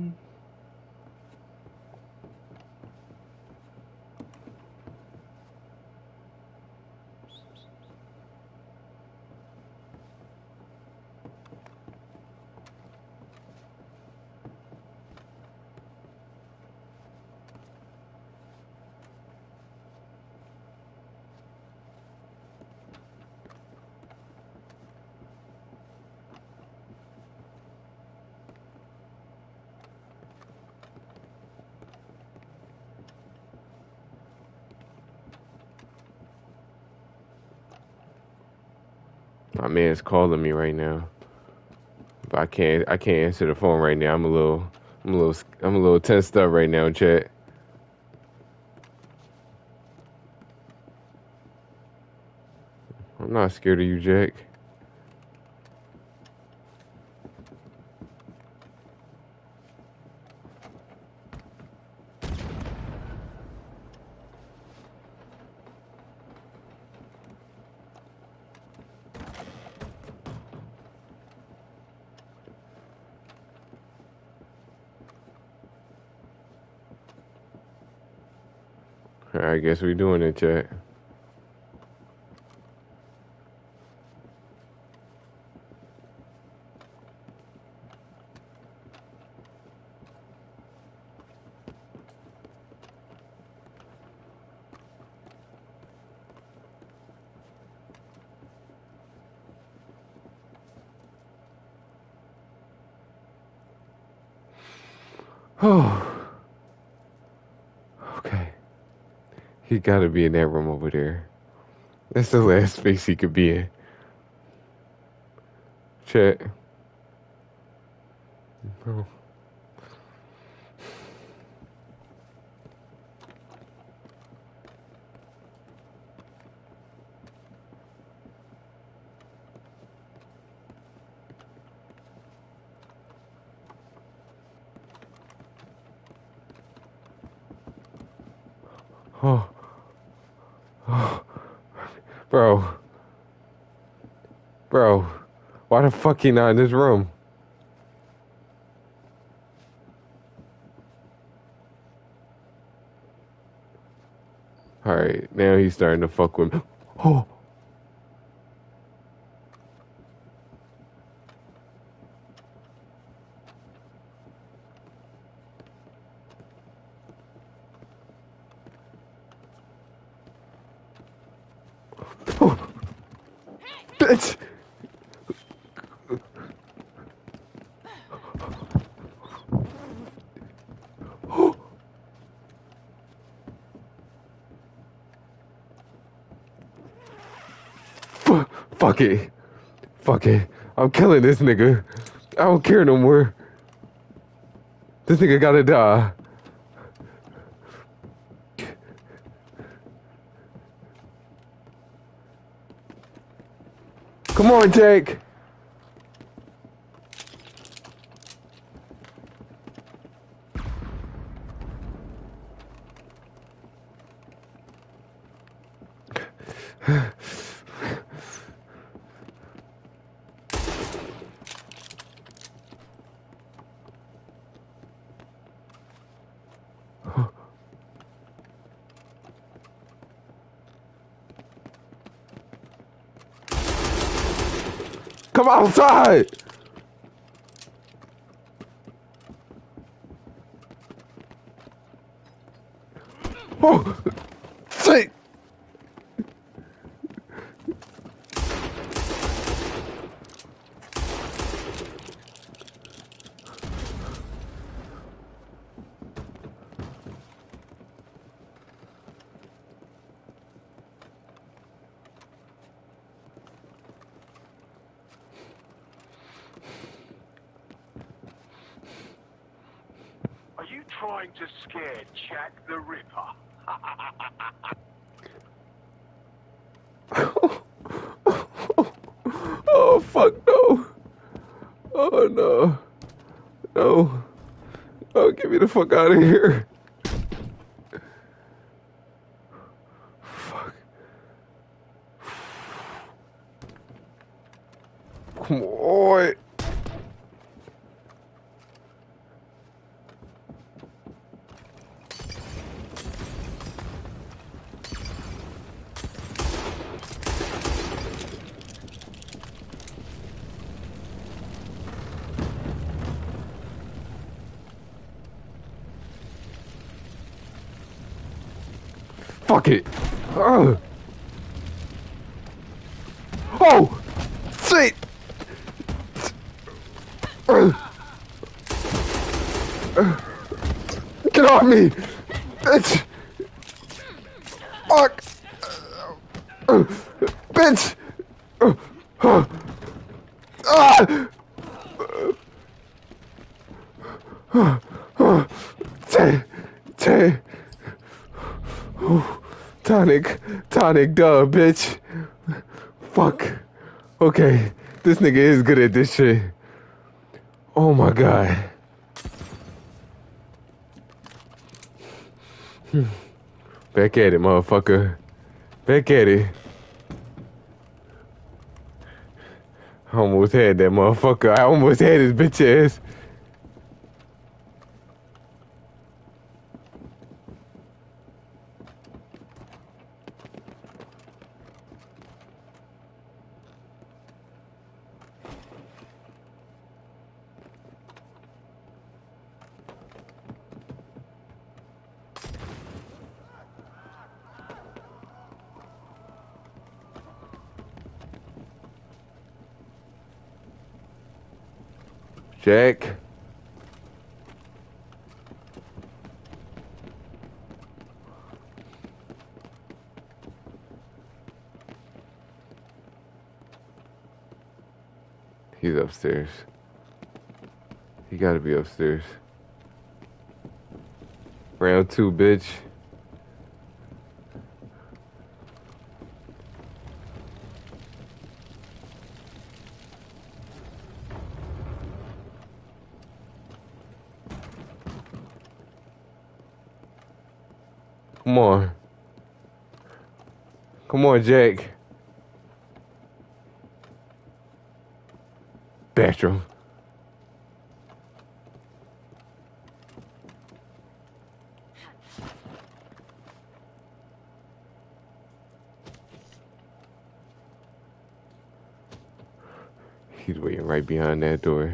My man's calling me right now, but I can't. I can't answer the phone right now. I'm a little. I'm a little. I'm a little tensed up right now, chat. I'm not scared of you, Jack. I guess we doing it, chat. Oh, okay. He gotta be in that room over there. That's the last space he could be in. Chat. Oh. Oh. Oh. Bro. Bro. Fuck not in this room? Alright, now he's starting to fuck with me. *gasps* Oh. Bitch. Oh. Fu- Fuck it. Fuck it. I'm killing this nigga. I don't care no more. This nigga gotta die. Come on, Jake. *sighs* *sighs* outside. Oh, shit. Are you trying to scare Jack the Ripper? Oh fuck no. Oh no. No. Oh get me the fuck out of here. Come on. Fuck it. Ugh. Oh! Shit! Get off me! Bitch! Fuck! Ugh. Bitch! Ugh. Ah! Tay, Tay. Ooh, tonic, duh, bitch. Fuck. Okay, this nigga is good at this shit. Oh my god. Hmm. Back at it, motherfucker. Back at it. I almost had that motherfucker. I almost had his bitch ass. Jack. He's upstairs. He gotta be upstairs. Round two, bitch. Come on. Come on, Jack. Bathroom. He's waiting right behind that door.